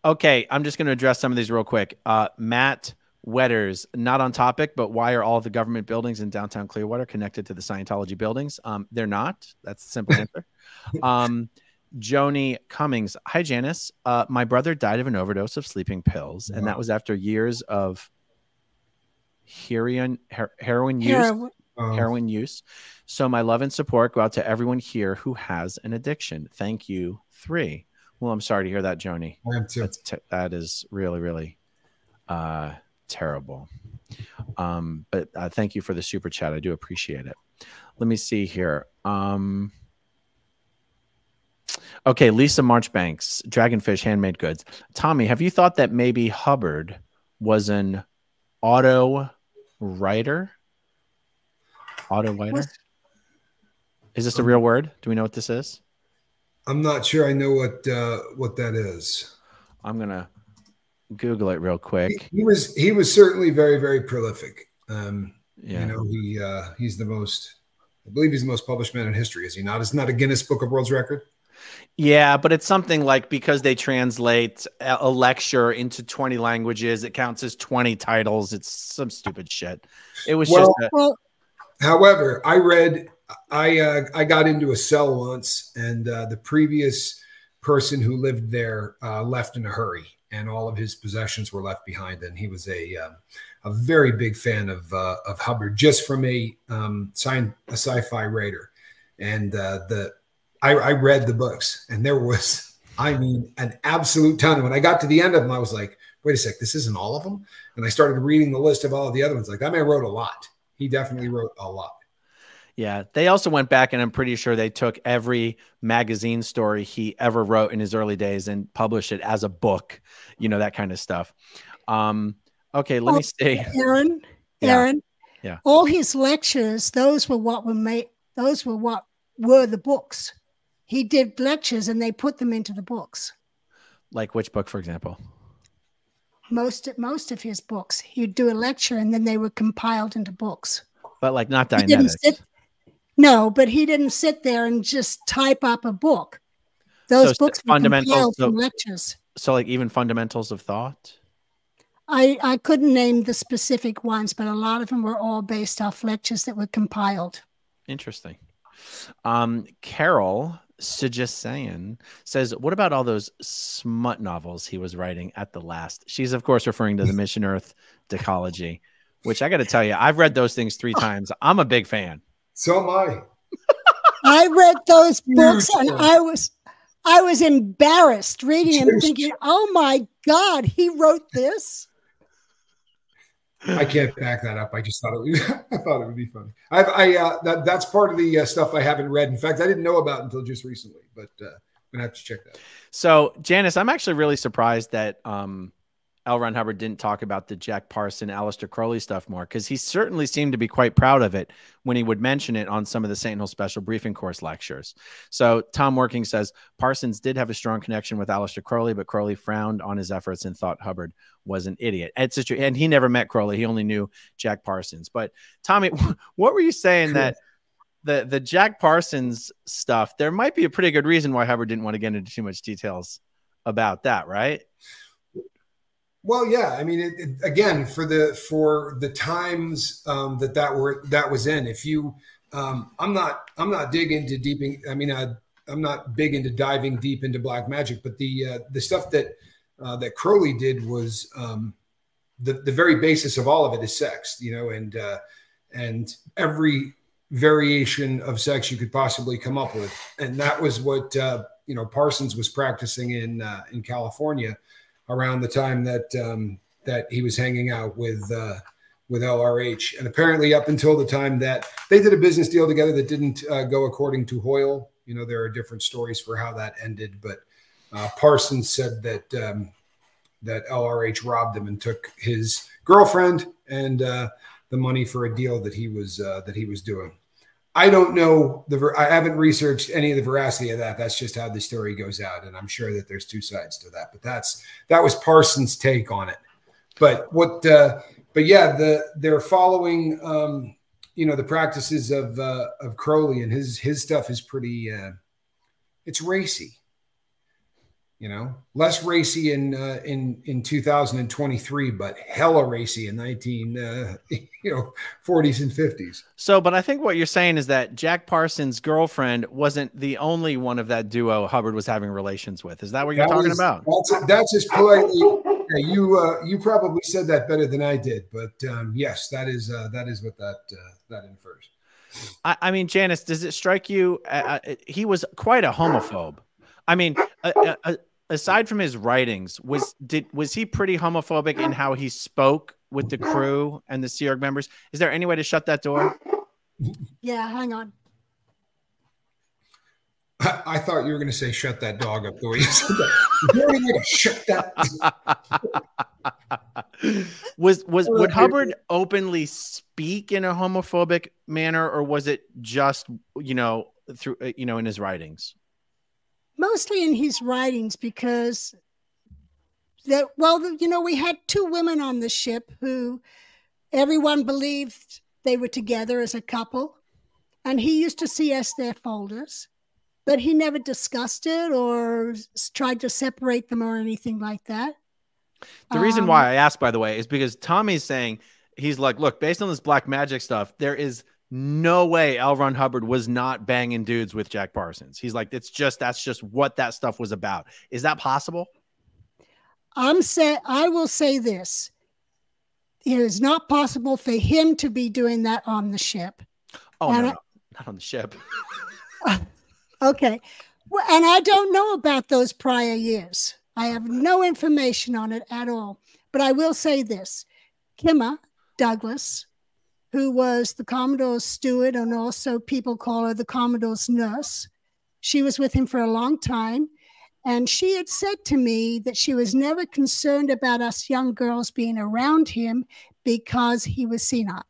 Okay, I'm just going to address some of these real quick. Uh, Matt Wetters, not on topic, but why are all the government buildings in downtown Clearwater connected to the Scientology buildings? Um, they're not. That's the simple answer. Um, Joni Cummings, hi Janis. Uh, my brother died of an overdose of sleeping pills, wow. and that was after years of heroin her- heroin use. Heroin. um, heroin use. So my love and support go out to everyone here who has an addiction. Thank you. Three. Well, I'm sorry to hear that, Joni. I am too. That's t- that is really, really uh, terrible. Um, but uh, thank you for the super chat. I do appreciate it. Let me see here. Um, okay, Lisa Marchbanks, Dragonfish Handmade Goods. Tommy, have you thought that maybe Hubbard was an auto writer? Auto writer? Is this a real word? Do we know what this is? I'm not sure I know what uh, what that is. I'm gonna Google it real quick. He, he was he was certainly very very prolific. Um, yeah. You know he uh, he's the most I believe he's the most published man in history. Is he not? Isn't that a Guinness Book of World's Record? Yeah, but it's something like because they translate a lecture into 20 languages, it counts as 20 titles. It's some stupid shit. It was well, just. A- well, however, I read, I uh, I got into a cell once, and uh, the previous person who lived there uh, left in a hurry, and all of his possessions were left behind. And he was a um, a very big fan of uh, of Hubbard, just from a um, sci- a sci-fi writer, and uh, the I, I read the books, and there was, I mean, an absolute ton. And when I got to the end of them, I was like, wait a sec, this isn't all of them. And I started reading the list of all of the other ones. Like that man wrote a lot. He definitely wrote a lot. Yeah. They also went back and I'm pretty sure they took every magazine story he ever wrote in his early days and published it as a book, you know, that kind of stuff. Um, okay, let oh, me see. Aaron, Aaron. Yeah. yeah. All his lectures, those were what were made, those were what were the books he did lectures and they put them into the books. Like which book, for example? Most most of his books, he'd do a lecture and then they were compiled into books. But like not Dianetics. Sit, no, but he didn't sit there and just type up a book. Those so books were compiled so, from lectures. So like even fundamentals of thought. I I couldn't name the specific ones, but a lot of them were all based off lectures that were compiled. Interesting. Um, Carol Sujasayan says, What about all those smut novels he was writing at the last? She's, of course, referring to the Mission Earth Dekalogy, which I got to tell you, I've read those things three times. I'm a big fan. So am I. I read those books and I was I was embarrassed reading them, thinking, "Oh my God, he wrote this." I can't back that up. I just thought it. Would, I thought it would be funny. I, I uh, that that's part of the uh, stuff I haven't read. In fact, I didn't know about until just recently. But uh, I'm gonna have to check that. So, Janis, I'm actually really surprised that um, L. Ron Hubbard didn't talk about the Jack Parson, Aleister Crowley stuff more because he certainly seemed to be quite proud of it when he would mention it on some of the St. Hill Special Briefing Course lectures. So Tom Working says Parsons did have a strong connection with Aleister Crowley, but Crowley frowned on his efforts and thought Hubbard was an idiot. It's true, and he never met Crowley; he only knew Jack Parsons. But Tommy, what were you saying that? The, the Jack Parsons stuff, there might be a pretty good reason why Hubbard didn't want to get into too much details about that, right? Well, yeah. I mean, it, it, again, for the for the times um, that that were that was in, if you, um, I'm not I'm not digging into deeping. I mean, I, I'm not big into diving deep into black magic, but the uh, the stuff that uh, that Crowley did was um, the the very basis of all of it is sex, you know, and uh, and every variation of sex you could possibly come up with, and that was what uh, you know Parsons was practicing in uh, in California around the time that um, that he was hanging out with uh, with LRH, and apparently up until the time that they did a business deal together that didn't uh, go according to Hoyle. You know, there are different stories for how that ended, but uh, Parsons said that um, that LRH robbed him and took his girlfriend and uh, the money for a deal that he was uh, that he was doing. I don't know the. I haven't researched any of the veracity of that. That's just how the story goes out, and I'm sure that there's two sides to that. But that's that was Parsons' take on it. But what? Uh, but yeah, the they're following, um, you know, the practices of uh, of Crowley, and his his stuff is pretty. Uh, it's racy you know less racy in uh, in in 2023 but hella racy in 19 uh, you know 40s and 50s so but i think what you're saying is that jack parsons girlfriend wasn't the only one of that duo hubbard was having relations with is that what you're that talking about that's, that's just politely yeah, you uh, you probably said that better than i did but um, yes that is uh, that is what that uh, that infers I, I, mean, Janis, does it strike you? Uh, uh he was quite a homophobe. I mean, uh, uh, uh, aside from his writings, was did was he pretty homophobic in how he spoke with the crew and the Sea Org members? Is there any way to shut that door? Yeah, hang on. I thought you were going to say "shut that dog up." The way you said that. shut that. was was would Hubbard openly speak in a homophobic manner, or was it just you know through uh, you know in his writings? Mostly in his writings, because that well, you know, we had two women on the ship who everyone believed they were together as a couple, and he used to see us their folders but he never discussed it or tried to separate them or anything like that. The reason um, why I asked, by the way, is because Tommy's saying he's like, look, based on this black magic stuff, there is no way L. Ron Hubbard was not banging dudes with Jack Parsons. He's like, it's just that's just what that stuff was about. Is that possible? I'm say I will say this. It is not possible for him to be doing that on the ship. Oh no, no, not on the ship. Okay. Well, and I don't know about those prior years. I have no information on it at all. But I will say this Kima Douglas, who was the Commodore's steward and also people call her the Commodore's nurse, she was with him for a long time. And she had said to me that she was never concerned about us young girls being around him because he was senile.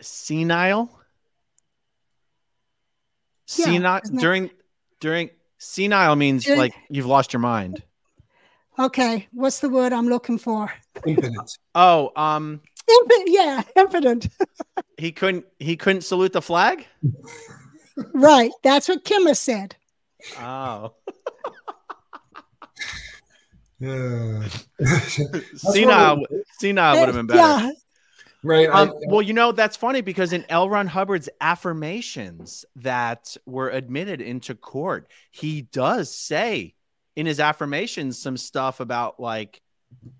Senile? senile yeah, during during senile means during, like you've lost your mind. Okay, what's the word I'm looking for? Impotent. oh, um Imp- yeah, impotent. he couldn't he couldn't salute the flag? right, that's what Kima said. Oh. Yeah. senile, senile would have been better. Yeah, Right. Um, I, well, you know, that's funny because in L. Ron Hubbard's affirmations that were admitted into court, he does say in his affirmations some stuff about like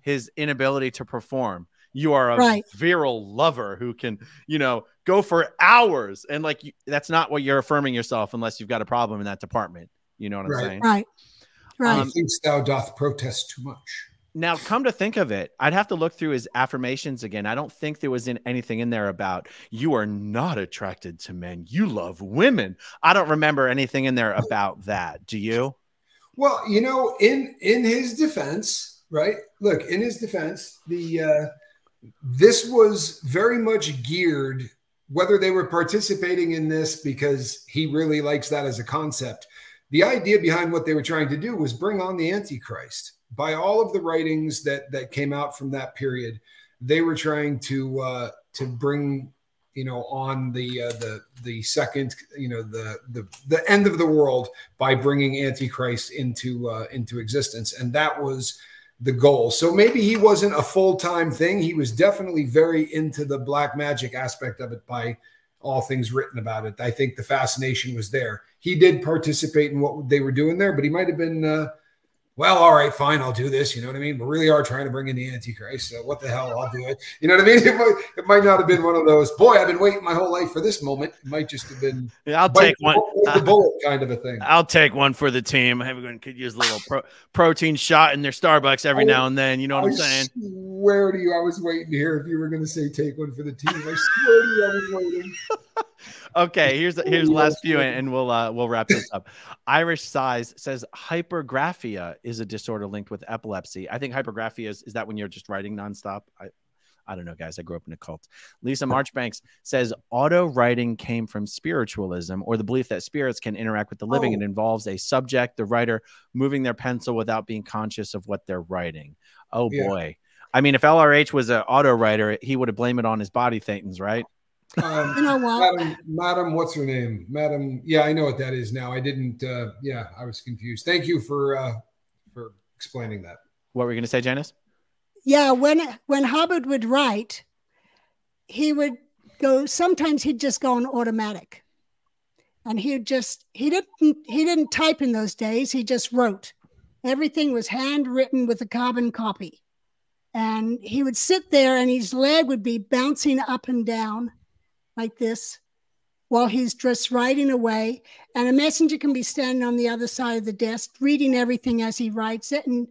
his inability to perform. You are a right. virile lover who can, you know, go for hours. And like, that's not what you're affirming yourself unless you've got a problem in that department. You know what I'm right. saying? Right. Right. Um, thinks thou doth protest too much. Now, come to think of it, I'd have to look through his affirmations again. I don't think there was in anything in there about you are not attracted to men, you love women. I don't remember anything in there about that. Do you? Well, you know, in in his defense, right? Look, in his defense, the uh, this was very much geared whether they were participating in this because he really likes that as a concept. The idea behind what they were trying to do was bring on the Antichrist by all of the writings that that came out from that period, they were trying to uh, to bring you know on the uh, the the second you know the the the end of the world by bringing Antichrist into uh, into existence, and that was the goal. So maybe he wasn't a full time thing. He was definitely very into the black magic aspect of it by all things written about it. I think the fascination was there. He did participate in what they were doing there, but he might have been. Uh, well, all right, fine, I'll do this. You know what I mean? We really are trying to bring in the Antichrist. So what the hell? I'll do it. You know what I mean? It might, it might not have been one of those, boy, I've been waiting my whole life for this moment. It might just have been yeah, I'll take one the bullet kind of a thing. I'll take one for the team. Everyone could use a little pro, protein shot in their Starbucks every I, now and then. You know what I am saying? Swear to you, I was waiting to hear if you were going to say take one for the team. I swear to you, I was waiting. Okay, here's here's the last few, and we'll uh, we'll wrap this up. Irish size says hypergraphia is a disorder linked with epilepsy. I think hypergraphia is is that when you're just writing nonstop. I I don't know, guys. I grew up in a cult. Lisa Marchbanks says auto writing came from spiritualism or the belief that spirits can interact with the living. Oh. It involves a subject, the writer, moving their pencil without being conscious of what they're writing. Oh yeah. boy. I mean, if LRH was an auto writer, he would have blamed it on his body thetans, right? Um, you know what? Madam, Madam, what's her name? Madam, yeah, I know what that is now. I didn't, uh, yeah, I was confused. Thank you for, uh, for explaining that. What were you going to say, Janis? Yeah, when when Hubbard would write, he would go. Sometimes he'd just go on automatic, and he'd just he didn't he didn't type in those days. He just wrote. Everything was handwritten with a carbon copy, and he would sit there, and his leg would be bouncing up and down, like this while he's just writing away. And a messenger can be standing on the other side of the desk, reading everything as he writes it. And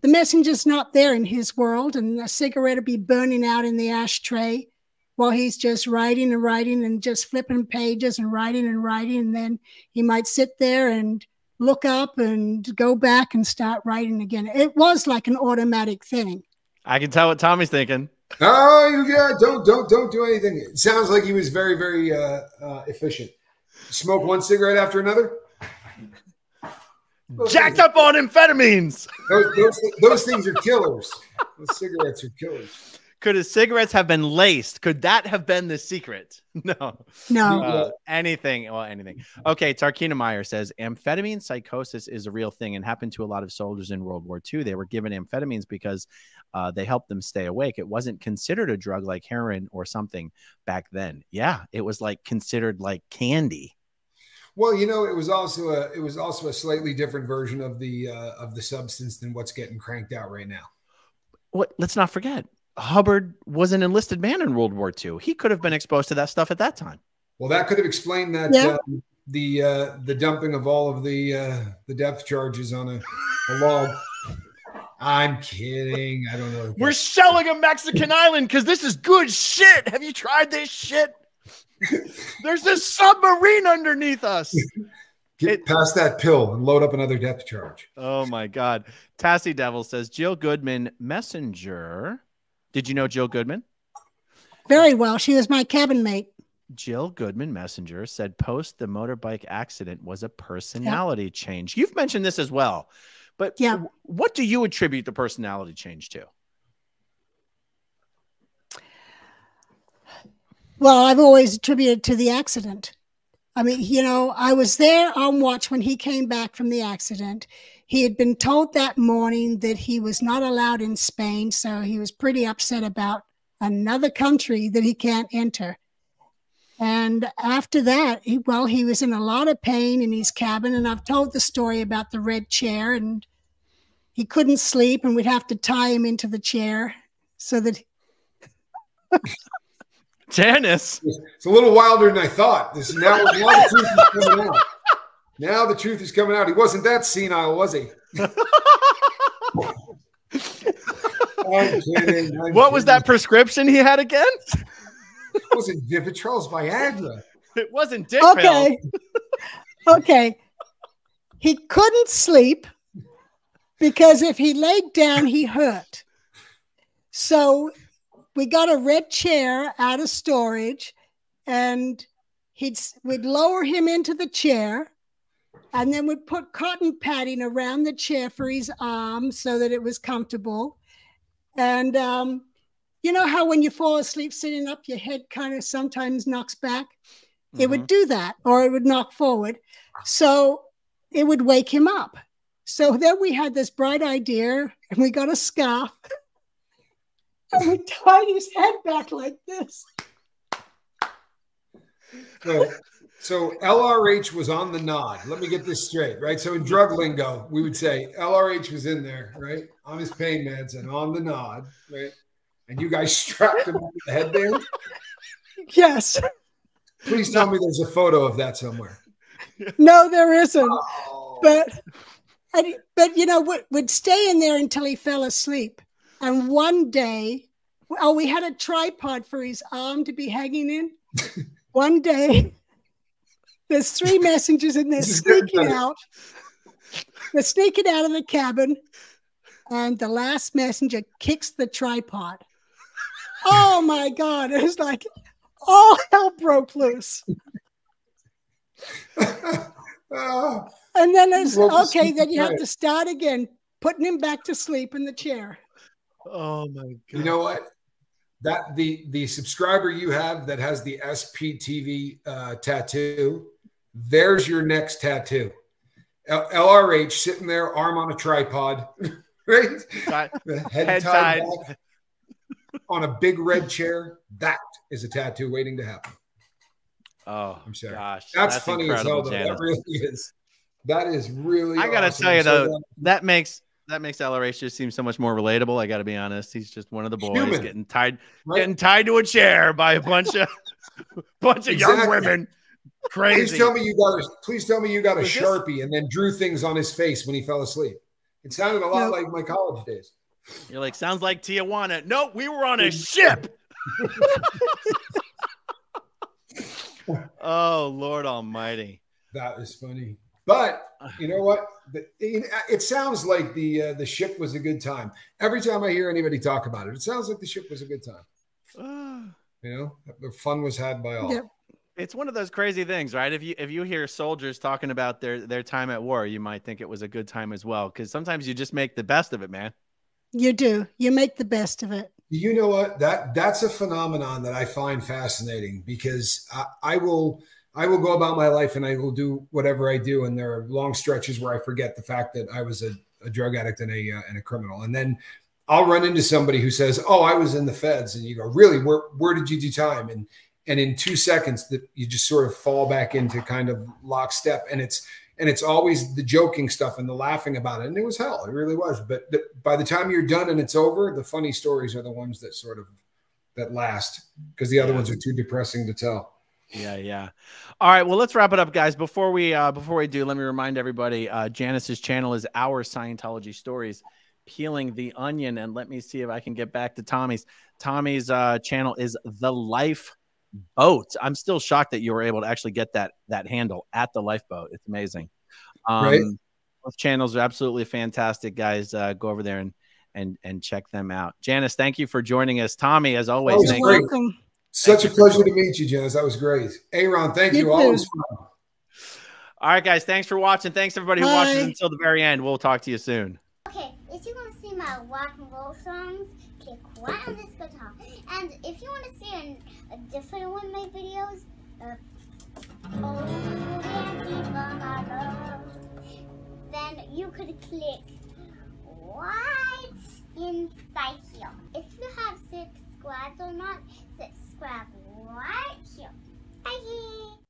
the messenger's not there in his world, and a cigarette will be burning out in the ashtray while he's just writing and writing and just flipping pages and writing and writing. And then he might sit there and look up and go back and start writing again. It was like an automatic thing. I can tell what Tommy's thinking. Oh, yeah, don't don't don't do anything. It sounds like he was very very uh, uh, efficient. Smoke one cigarette after another. Jacked up on amphetamines. Those, those, those things are killers. Those cigarettes are killers. Could his cigarettes have been laced? Could that have been the secret? No. No. Uh, anything. Well, anything. Okay. Tarkina Meyer says amphetamine psychosis is a real thing and happened to a lot of soldiers in World War II. They were given amphetamines because uh, they helped them stay awake. It wasn't considered a drug like heroin or something back then. Yeah. It was like considered like candy. Well, you know, it was also a it was also a slightly different version of the uh, of the substance than what's getting cranked out right now. What? Let's not forget Hubbard was an enlisted man in World War II. He could have been exposed to that stuff at that time. Well, that could have explained that yeah. um, the uh, the dumping of all of the uh, the depth charges on a, a log. I'm kidding. I don't know. We're shelling a Mexican island because this is good shit. Have you tried this shit? There's this submarine underneath us. Get it, past that pill and load up another depth charge. Oh my God. Tassie Devil says Jill Goodman, messenger did you know Jill Goodman? Very well. She was my cabin mate. Jill Goodman Messenger said post the motorbike accident was a personality change. You've mentioned this as well, but yeah. what do you attribute the personality change to? Well, I've always attributed to the accident. I mean, you know, I was there on watch when he came back from the accident. He had been told that morning that he was not allowed in Spain, so he was pretty upset about another country that he can't enter. And after that, he, well, he was in a lot of pain in his cabin. And I've told the story about the red chair, and he couldn't sleep, and we'd have to tie him into the chair so that. Janis, it's a little wilder than I thought. This now, now the truth is coming out. Now the truth is coming out. He wasn't that senile, was he? I'm kidding. I'm what kidding. was that prescription he had again? it wasn't Vivitrol's Viagra. It wasn't Dick Okay. okay. He couldn't sleep because if he laid down, he hurt. So we got a red chair out of storage and he'd we'd lower him into the chair and then we'd put cotton padding around the chair for his arms so that it was comfortable. And um, you know how when you fall asleep sitting up, your head kind of sometimes knocks back? Mm-hmm. It would mm-hmm. do that, or it would knock forward. So it would wake him up. So then we had this bright idea, and we got a scarf, and we tied his head back like this. So LRH was on the nod. Let me get this straight, right? So in drug lingo, we would say LRH was in there, right, on his pain meds and on the nod, right? And you guys strapped him with the headband. Yes. Please tell me there's a photo of that somewhere. No, there isn't. Oh. But, but you know, would would stay in there until he fell asleep. And one day, oh, we had a tripod for his arm to be hanging in. one day there's three messengers and they're sneaking out. They're sneaking out of the cabin, and the last messenger kicks the tripod. Oh my God. It was like all hell broke loose. and then it's okay, then you have to start again, putting him back to sleep in the chair. Oh my God. You know what? That the the subscriber you have that has the SPTV uh, tattoo there's your next tattoo. L- LRH sitting there, arm on a tripod, right? Head, Head tied, tied. on a big red chair. That is a tattoo waiting to happen. Oh, I'm sorry. Gosh, that's, that's funny as hell. Though. That really is. That is really. I gotta awesome. tell you though, so, that makes that makes LRH just seem so much more relatable. I got to be honest. He's just one of the boys Human, getting tied, right? getting tied to a chair by a bunch of Bunch of exactly. young women. Crazy. Please tell me you got a please tell me you got a Was Sharpie this? and then drew things on his face when he fell asleep. It sounded a lot no. like my college days. You're like, sounds like Tijuana. No, we were on a ship. oh, Lord Almighty. That is funny. But you know what? It sounds like the uh, the ship was a good time. Every time I hear anybody talk about it, it sounds like the ship was a good time. you know, the fun was had by all. Yep. It's one of those crazy things, right? If you if you hear soldiers talking about their their time at war, you might think it was a good time as well. Because sometimes you just make the best of it, man. You do. You make the best of it. You know what? That that's a phenomenon that I find fascinating because I, I will I will go about my life and I will do whatever I do, and there are long stretches where I forget the fact that I was a, a drug addict and a uh, and a criminal, and then I'll run into somebody who says, "Oh, I was in the feds," and you go, "Really? Where where did you do time?" and and in two seconds that you just sort of fall back into kind of lockstep and it's and it's always the joking stuff and the laughing about it. And it was hell. It really was. But the, by the time you're done and it's over, the funny stories are the ones that sort of that last because the other yeah. ones are too depressing to tell. Yeah, yeah. All right, well, let's wrap it up, guys. Before we uh before we do, let me remind everybody, uh Janis's channel is our Scientology stories, peeling the onion. And let me see if I can get back to Tommy's. Tommy's uh channel is the life boat. I'm still shocked that you were able to actually get that that handle at the lifeboat. It's amazing. Um, right. Both channels are absolutely fantastic, guys. Uh, go over there and and and check them out. Janis, thank you for joining us. Tommy, as always, thank great. you. Such thank a pleasure to meet you, Janis. That was great. Aaron, thank you. you Always fun. All right, guys. Thanks for watching. Thanks everybody who Bye. watches until the very end. We'll talk to you soon. Okay, if you want to see my rock and roll songs, right on this guitar. And if you want to see an a different one of my videos. Uh, oh, then you could click right inside here. If you have subscribed or not, subscribe right here. Bye.